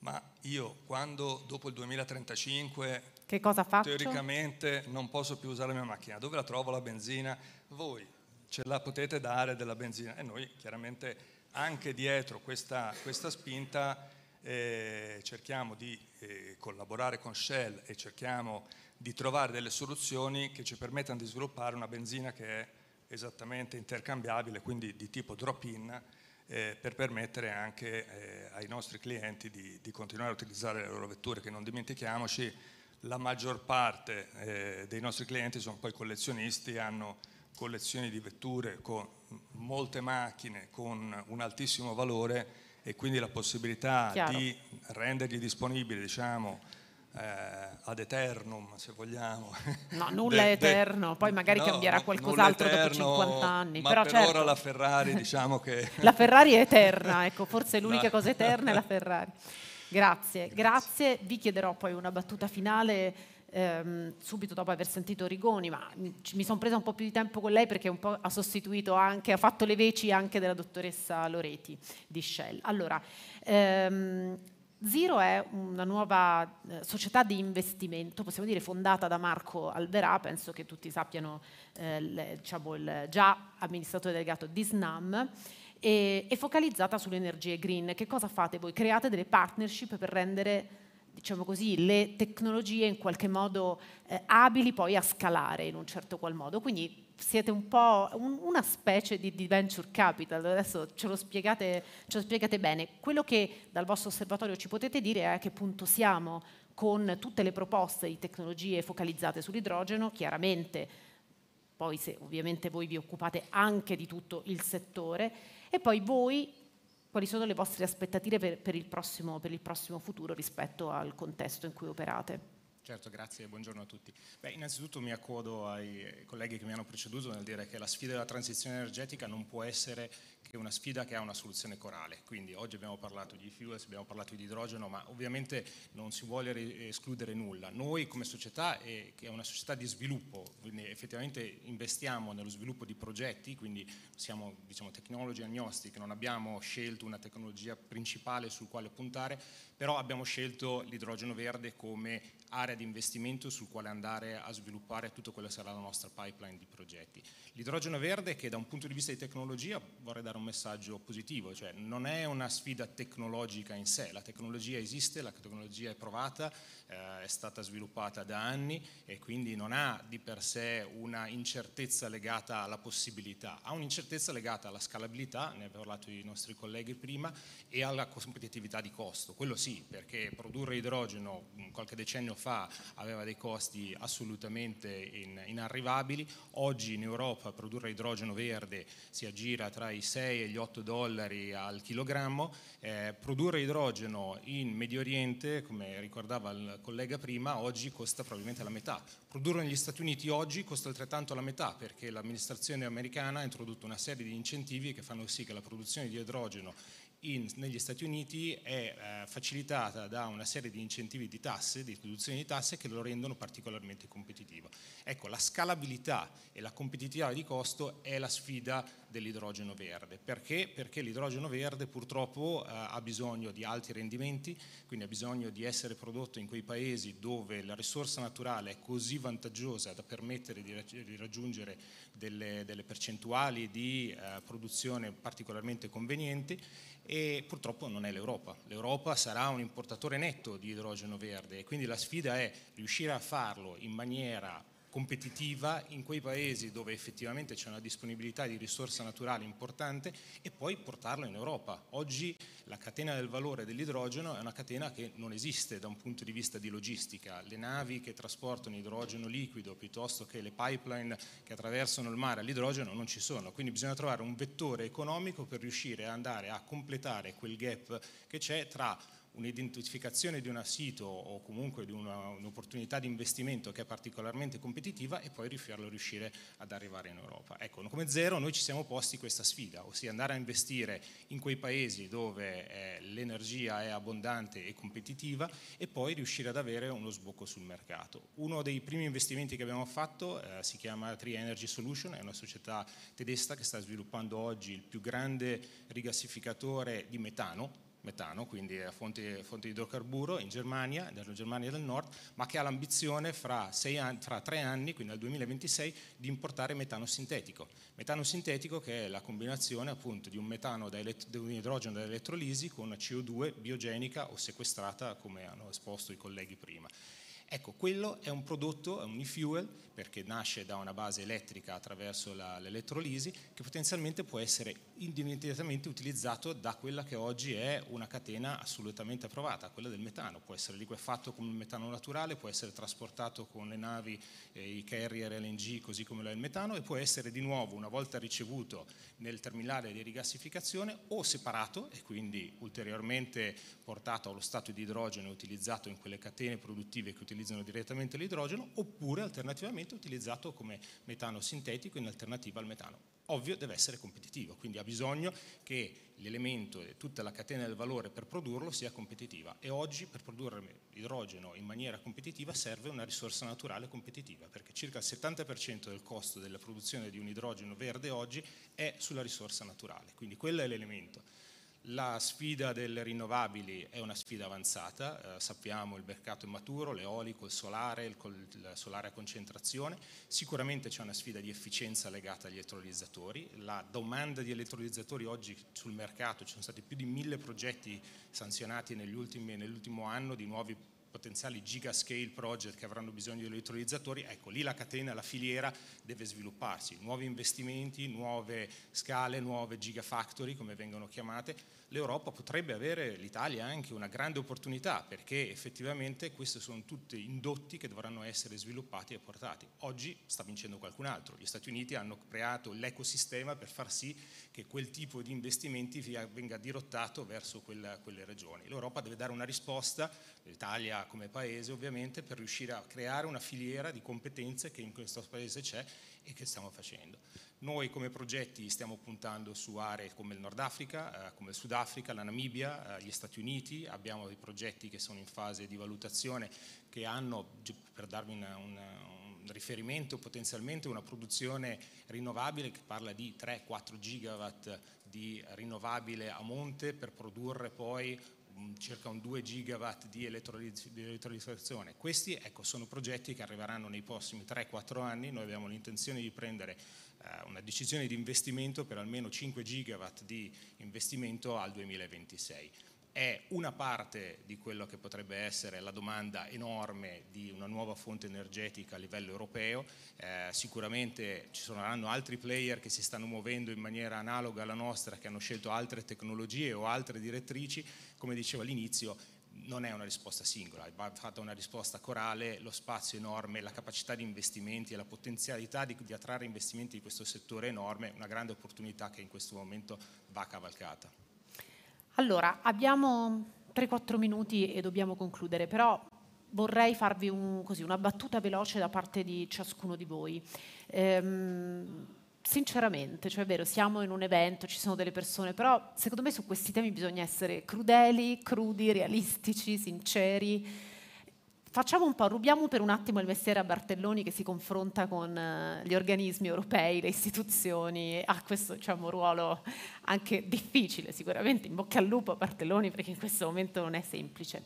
ma io quando dopo il 2035 che cosa faccio? teoricamente non posso più usare la mia macchina, dove la trovo la benzina? Voi ce la potete dare della benzina e noi chiaramente anche dietro questa, questa spinta eh, cerchiamo di eh, collaborare con Shell e cerchiamo di trovare delle soluzioni che ci permettano di sviluppare una benzina che è esattamente intercambiabile, quindi di tipo drop-in, eh, per permettere anche eh, ai nostri clienti di, di, continuare a utilizzare le loro vetture, che non dimentichiamoci, la maggior parte eh, dei nostri clienti sono poi collezionisti, hanno collezioni di vetture con molte macchine, con un altissimo valore e quindi la possibilità Chiaro. di rendergli disponibili, diciamo, eh, ad eternum, se vogliamo. No, nulla è eterno, poi magari no, cambierà qualcos'altro eterno, dopo 50 anni. Ma però per certo, ora la Ferrari, diciamo che... la Ferrari è eterna, ecco, forse l'unica cosa eterna è la Ferrari. Grazie, grazie, grazie. Vi chiederò poi una battuta finale ehm, subito dopo aver sentito Rigoni, ma mi sono presa un po' più di tempo con lei perché un po' ha sostituito anche, ha fatto le veci anche della dottoressa Loreti di Shell. Allora, ehm, Zero è una nuova eh, società di investimento, possiamo dire fondata da Marco Alverà, penso che tutti sappiano eh, le, diciamo, il già amministratore delegato di SNAM, e, e focalizzata sulle energie green. Che cosa fate voi? Create delle partnership per rendere diciamo così, le tecnologie in qualche modo eh, abili poi a scalare in un certo qual modo. Quindi siete un po' un, una specie di, di, venture capital, adesso ce lo, spiegate, ce lo spiegate bene. Quello che dal vostro osservatorio ci potete dire è a che punto siamo con tutte le proposte di tecnologie focalizzate sull'idrogeno, chiaramente poi se ovviamente voi vi occupate anche di tutto il settore, e poi voi quali sono le vostre aspettative per, per, il, prossimo, per il prossimo futuro rispetto al contesto in cui operate? Certo, grazie e buongiorno a tutti. Beh, innanzitutto mi accodo ai colleghi che mi hanno preceduto nel dire che la sfida della transizione energetica non può essere che una sfida che ha una soluzione corale. Quindi oggi abbiamo parlato di fuels, abbiamo parlato di idrogeno, ma ovviamente non si vuole escludere nulla. Noi come società, eh, che è una società di sviluppo, effettivamente investiamo nello sviluppo di progetti, quindi siamo diciamo, technology agnostic, non abbiamo scelto una tecnologia principale sul quale puntare, però abbiamo scelto l'idrogeno verde come area di investimento sul quale andare a sviluppare tutto quello che sarà la nostra pipeline di progetti. L'idrogeno verde che da un punto di vista di tecnologia vorrei dare un messaggio positivo, cioè non è una sfida tecnologica in sé, la tecnologia esiste, la tecnologia è provata, eh, è stata sviluppata da anni e quindi non ha di per sé una incertezza legata alla possibilità, ha un'incertezza legata alla scalabilità, ne hanno parlato i nostri colleghi prima, e alla competitività di costo. Quello sì, perché produrre idrogeno qualche decennio fa aveva dei costi assolutamente in, inarrivabili, oggi in Europa Europa produrre idrogeno verde si aggira tra i 6 e gli 8 dollari al chilogrammo, eh, produrre idrogeno in Medio Oriente, come ricordava il collega prima, oggi costa probabilmente la metà. Produrre negli Stati Uniti oggi costa altrettanto la metà perché l'amministrazione americana ha introdotto una serie di incentivi che fanno sì che la produzione di idrogeno in, negli Stati Uniti è eh, facilitata da una serie di incentivi di tasse, di riduzione di tasse che lo rendono particolarmente competitivo. Ecco, la scalabilità e la competitività di costo è la sfida dell'idrogeno verde. Perché? Perché l'idrogeno verde purtroppo eh, ha bisogno di alti rendimenti, quindi ha bisogno di essere prodotto in quei paesi dove la risorsa naturale è così vantaggiosa da permettere di, di raggiungere delle, delle, percentuali di eh, produzione particolarmente convenienti e purtroppo non è l'Europa. L'Europa sarà un importatore netto di idrogeno verde e quindi la sfida è riuscire a farlo in maniera competitiva in quei paesi dove effettivamente c'è una disponibilità di risorsa naturale importante e poi portarlo in Europa. Oggi la catena del valore dell'idrogeno è una catena che non esiste da un punto di vista di logistica. Le navi che trasportano idrogeno liquido piuttosto che le pipeline che attraversano il mare all'idrogeno non ci sono, quindi bisogna trovare un vettore economico per riuscire ad andare a completare quel gap che c'è tra un'identificazione di un sito o comunque di un'opportunità di investimento che è particolarmente competitiva e poi riuscirlo riuscire ad arrivare in Europa. Ecco, come zero noi ci siamo posti questa sfida, ossia andare a investire in quei paesi dove eh, l'energia è abbondante e competitiva e poi riuscire ad avere uno sbocco sul mercato. Uno dei primi investimenti che abbiamo fatto eh, si chiama Tree Energy Solution, è una società tedesca che sta sviluppando oggi il più grande rigassificatore di metano metano, quindi a fonte, fonte, di idrocarburo in Germania, nella Germania del Nord, ma che ha l'ambizione fra, anni, fra, tre anni, quindi nel 2026, di importare metano sintetico. Metano sintetico che è la combinazione appunto di un metano da di un idrogeno da elettrolisi con una CO2 biogenica o sequestrata come hanno esposto i colleghi prima. Ecco, quello è un prodotto, è un e-fuel, perché nasce da una base elettrica attraverso la, l'elettrolisi, che potenzialmente può essere immediatamente utilizzato da quella che oggi è una catena assolutamente approvata, quella del metano. Può essere liquefatto come metano naturale, può essere trasportato con le navi, eh, i carrier LNG, così come lo è il metano, e può essere di nuovo, una volta ricevuto nel terminale di rigassificazione, o separato e quindi ulteriormente portato allo stato di idrogeno e utilizzato in quelle catene produttive che utilizzano direttamente l'idrogeno, oppure alternativamente utilizzato come metano sintetico in alternativa al metano. Ovvio deve essere competitivo, quindi ha bisogno che l'elemento e tutta la catena del valore per produrlo sia competitiva. E oggi per produrre idrogeno in maniera competitiva serve una risorsa naturale competitiva perché circa il 70% del costo della produzione di un idrogeno verde oggi è sulla risorsa naturale, quindi quello è l'elemento. La sfida delle rinnovabili è una sfida avanzata, eh, sappiamo il mercato è maturo, l'eolico, il solare, il, il, solare a concentrazione, sicuramente c'è una sfida di efficienza legata agli elettrolizzatori, la domanda di elettrolizzatori oggi sul mercato, ci sono stati più di mille progetti sanzionati ultimi, nell'ultimo anno di nuovi potenziali gigascale project che avranno bisogno di elettrolizzatori, ecco lì la catena, la filiera deve svilupparsi, nuovi investimenti, nuove scale, nuove gigafactory come vengono chiamate, l'Europa potrebbe avere, l'Italia anche, una grande opportunità perché effettivamente questi sono tutti indotti che dovranno essere sviluppati e portati. Oggi sta vincendo qualcun altro, gli Stati Uniti hanno creato l'ecosistema per far sì che quel tipo di investimenti venga dirottato verso quella, quelle regioni. L'Europa deve dare una risposta, l'Italia come paese ovviamente, per riuscire a creare una filiera di competenze che in questo paese c'è e che stiamo facendo. Noi come progetti stiamo puntando su aree come il Nord Africa, eh, come il Sudafrica, la Namibia, eh, gli Stati Uniti, abbiamo dei progetti che sono in fase di valutazione che hanno, per darvi una, una, un riferimento, potenzialmente una produzione rinnovabile che parla di 3-4 gigawatt di rinnovabile a monte per produrre poi circa un 2 gigawatt di, elettrolizzazione. Questi ecco, sono progetti che arriveranno nei prossimi 3-4 anni, noi abbiamo l'intenzione di prendere eh, una decisione di investimento per almeno 5 gigawatt di investimento al 2026 è una parte di quello che potrebbe essere la domanda enorme di una nuova fonte energetica a livello europeo. Eh, sicuramente ci saranno altri player che si stanno muovendo in maniera analoga alla nostra, che hanno scelto altre tecnologie o altre direttrici. Come dicevo all'inizio, non è una risposta singola, va fatta una risposta corale, lo spazio enorme, la capacità di investimenti e la potenzialità di, di attrarre investimenti di questo settore enorme, una grande opportunità che in questo momento va cavalcata. Allora, abbiamo 3-4 minuti e dobbiamo concludere, però vorrei farvi un, così, una battuta veloce da parte di ciascuno di voi. Ehm, sinceramente, cioè è vero, siamo in un evento, ci sono delle persone, però secondo me su questi temi bisogna essere crudeli, crudi, realistici, sinceri. Facciamo un po', rubiamo per un attimo il mestiere a Bartelloni che si confronta con eh, gli organismi europei, le istituzioni, ha questo diciamo, ruolo anche difficile sicuramente, in bocca al lupo a Bartelloni perché in questo momento non è semplice.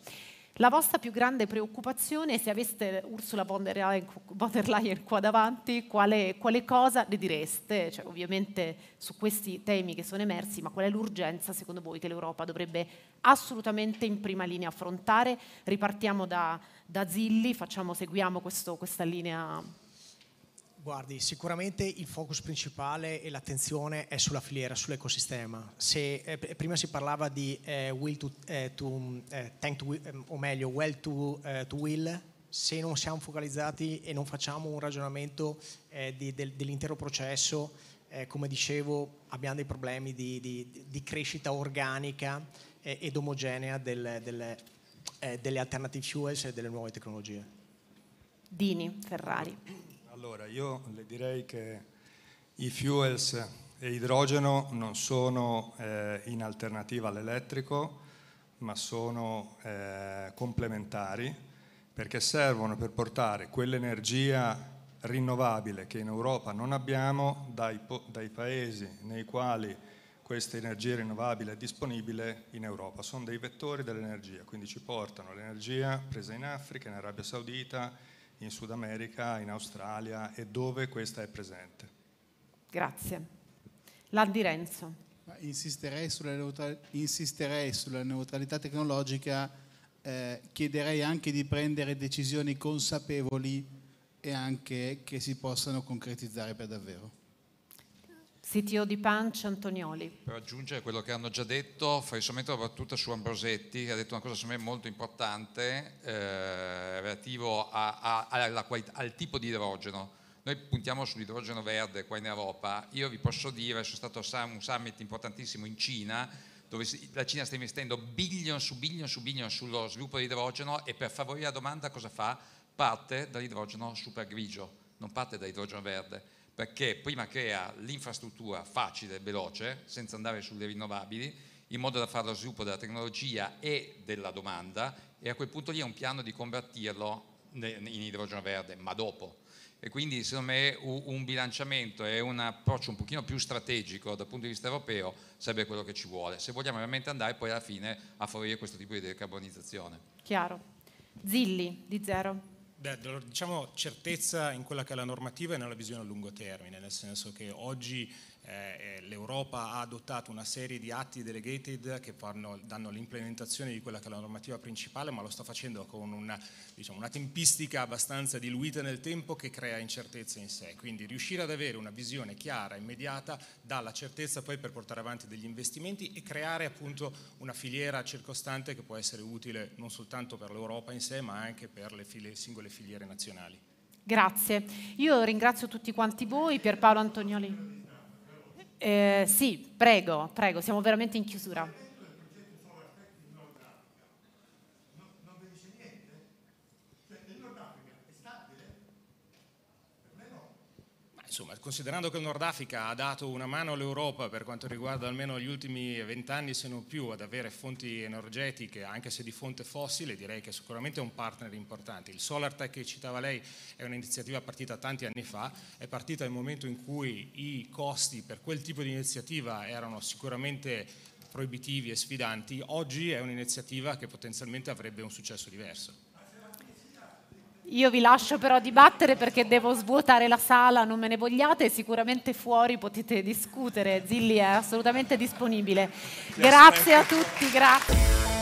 La vostra più grande preoccupazione, se aveste Ursula von der Leyen, von der Leyen qua davanti, quale, quale, cosa le direste? Cioè, ovviamente su questi temi che sono emersi, ma qual è l'urgenza secondo voi che l'Europa dovrebbe assolutamente in prima linea affrontare? Ripartiamo da, da Zilli, facciamo, seguiamo questo, questa linea Guardi, sicuramente il focus principale e l'attenzione è sulla filiera, sull'ecosistema. Se, eh, prima si parlava di eh, will to, eh, to eh, tank to, ehm, o meglio, well to, eh, to, will, se non siamo focalizzati e non facciamo un ragionamento eh, di, del, dell'intero processo, come dicevo, abbiamo dei problemi di, di, di crescita organica ed omogenea del, del, delle alternative fuels e delle nuove tecnologie. Dini, Ferrari. Allora, io le direi che i fuels e idrogeno non sono eh, in alternativa all'elettrico, ma sono eh, complementari perché servono per portare quell'energia rinnovabile che in Europa non abbiamo dai, dai paesi nei quali questa energia rinnovabile è disponibile in Europa. Sono dei vettori dell'energia, quindi ci portano l'energia presa in Africa, in Arabia Saudita, in Sud America, in Australia e dove questa è presente. Grazie. Landi Renzo. Insisterei sulla, neutra- insisterei sulla neutralità tecnologica, eh, chiederei anche di prendere decisioni consapevoli e anche che si possano concretizzare per davvero. CTO di Punch Antonioli. Per aggiungere quello che hanno già detto, fai solamente una battuta su Ambrosetti, che ha detto una cosa secondo me molto importante eh, relativo a, a, alla, al tipo di idrogeno. Noi puntiamo sull'idrogeno verde qua in Europa, io vi posso dire, sono stato a un summit importantissimo in Cina, dove la Cina sta investendo billion su billion su billion sullo sviluppo di idrogeno e per favorire la domanda cosa fa? Parte dall'idrogeno super grigio, non parte dall'idrogeno verde perché prima crea l'infrastruttura facile e veloce, senza andare sulle rinnovabili, in modo da fare lo sviluppo della tecnologia e della domanda e a quel punto lì è un piano di convertirlo in idrogeno verde, ma dopo. E quindi secondo me un bilanciamento e un approccio un pochino più strategico dal punto di vista europeo sarebbe quello che ci vuole, se vogliamo veramente andare poi alla fine a favorire questo tipo di decarbonizzazione. Chiaro. Zilli di zero diciamo certezza in quella che è la normativa e nella visione a lungo termine, nel senso che oggi eh, l'Europa ha adottato una serie di atti delegated che fanno, danno l'implementazione di quella che è la normativa principale, ma lo sta facendo con una, diciamo, una tempistica abbastanza diluita nel tempo che crea incertezza in sé. Quindi riuscire ad avere una visione chiara, immediata, dà la certezza poi per portare avanti degli investimenti e creare appunto una filiera circostante che può essere utile non soltanto per l'Europa in sé, ma anche per le file, singole filiere nazionali. Grazie. Io ringrazio tutti quanti voi, Pierpaolo Antonioli. Eh, sì, prego, prego, siamo veramente in chiusura. insomma, considerando che il Nord Africa ha dato una mano all'Europa per quanto riguarda almeno gli ultimi vent'anni, se non più, ad avere fonti energetiche, anche se di fonte fossile, direi che sicuramente è un partner importante. Il Solar Tech che citava lei è un'iniziativa partita tanti anni fa, è partita nel momento in cui i costi per quel tipo di iniziativa erano sicuramente proibitivi e sfidanti, oggi è un'iniziativa che potenzialmente avrebbe un successo diverso. Io vi lascio però dibattere perché devo svuotare la sala, non me ne vogliate, sicuramente fuori potete discutere, Zilli è assolutamente disponibile. Grazie a tutti, grazie.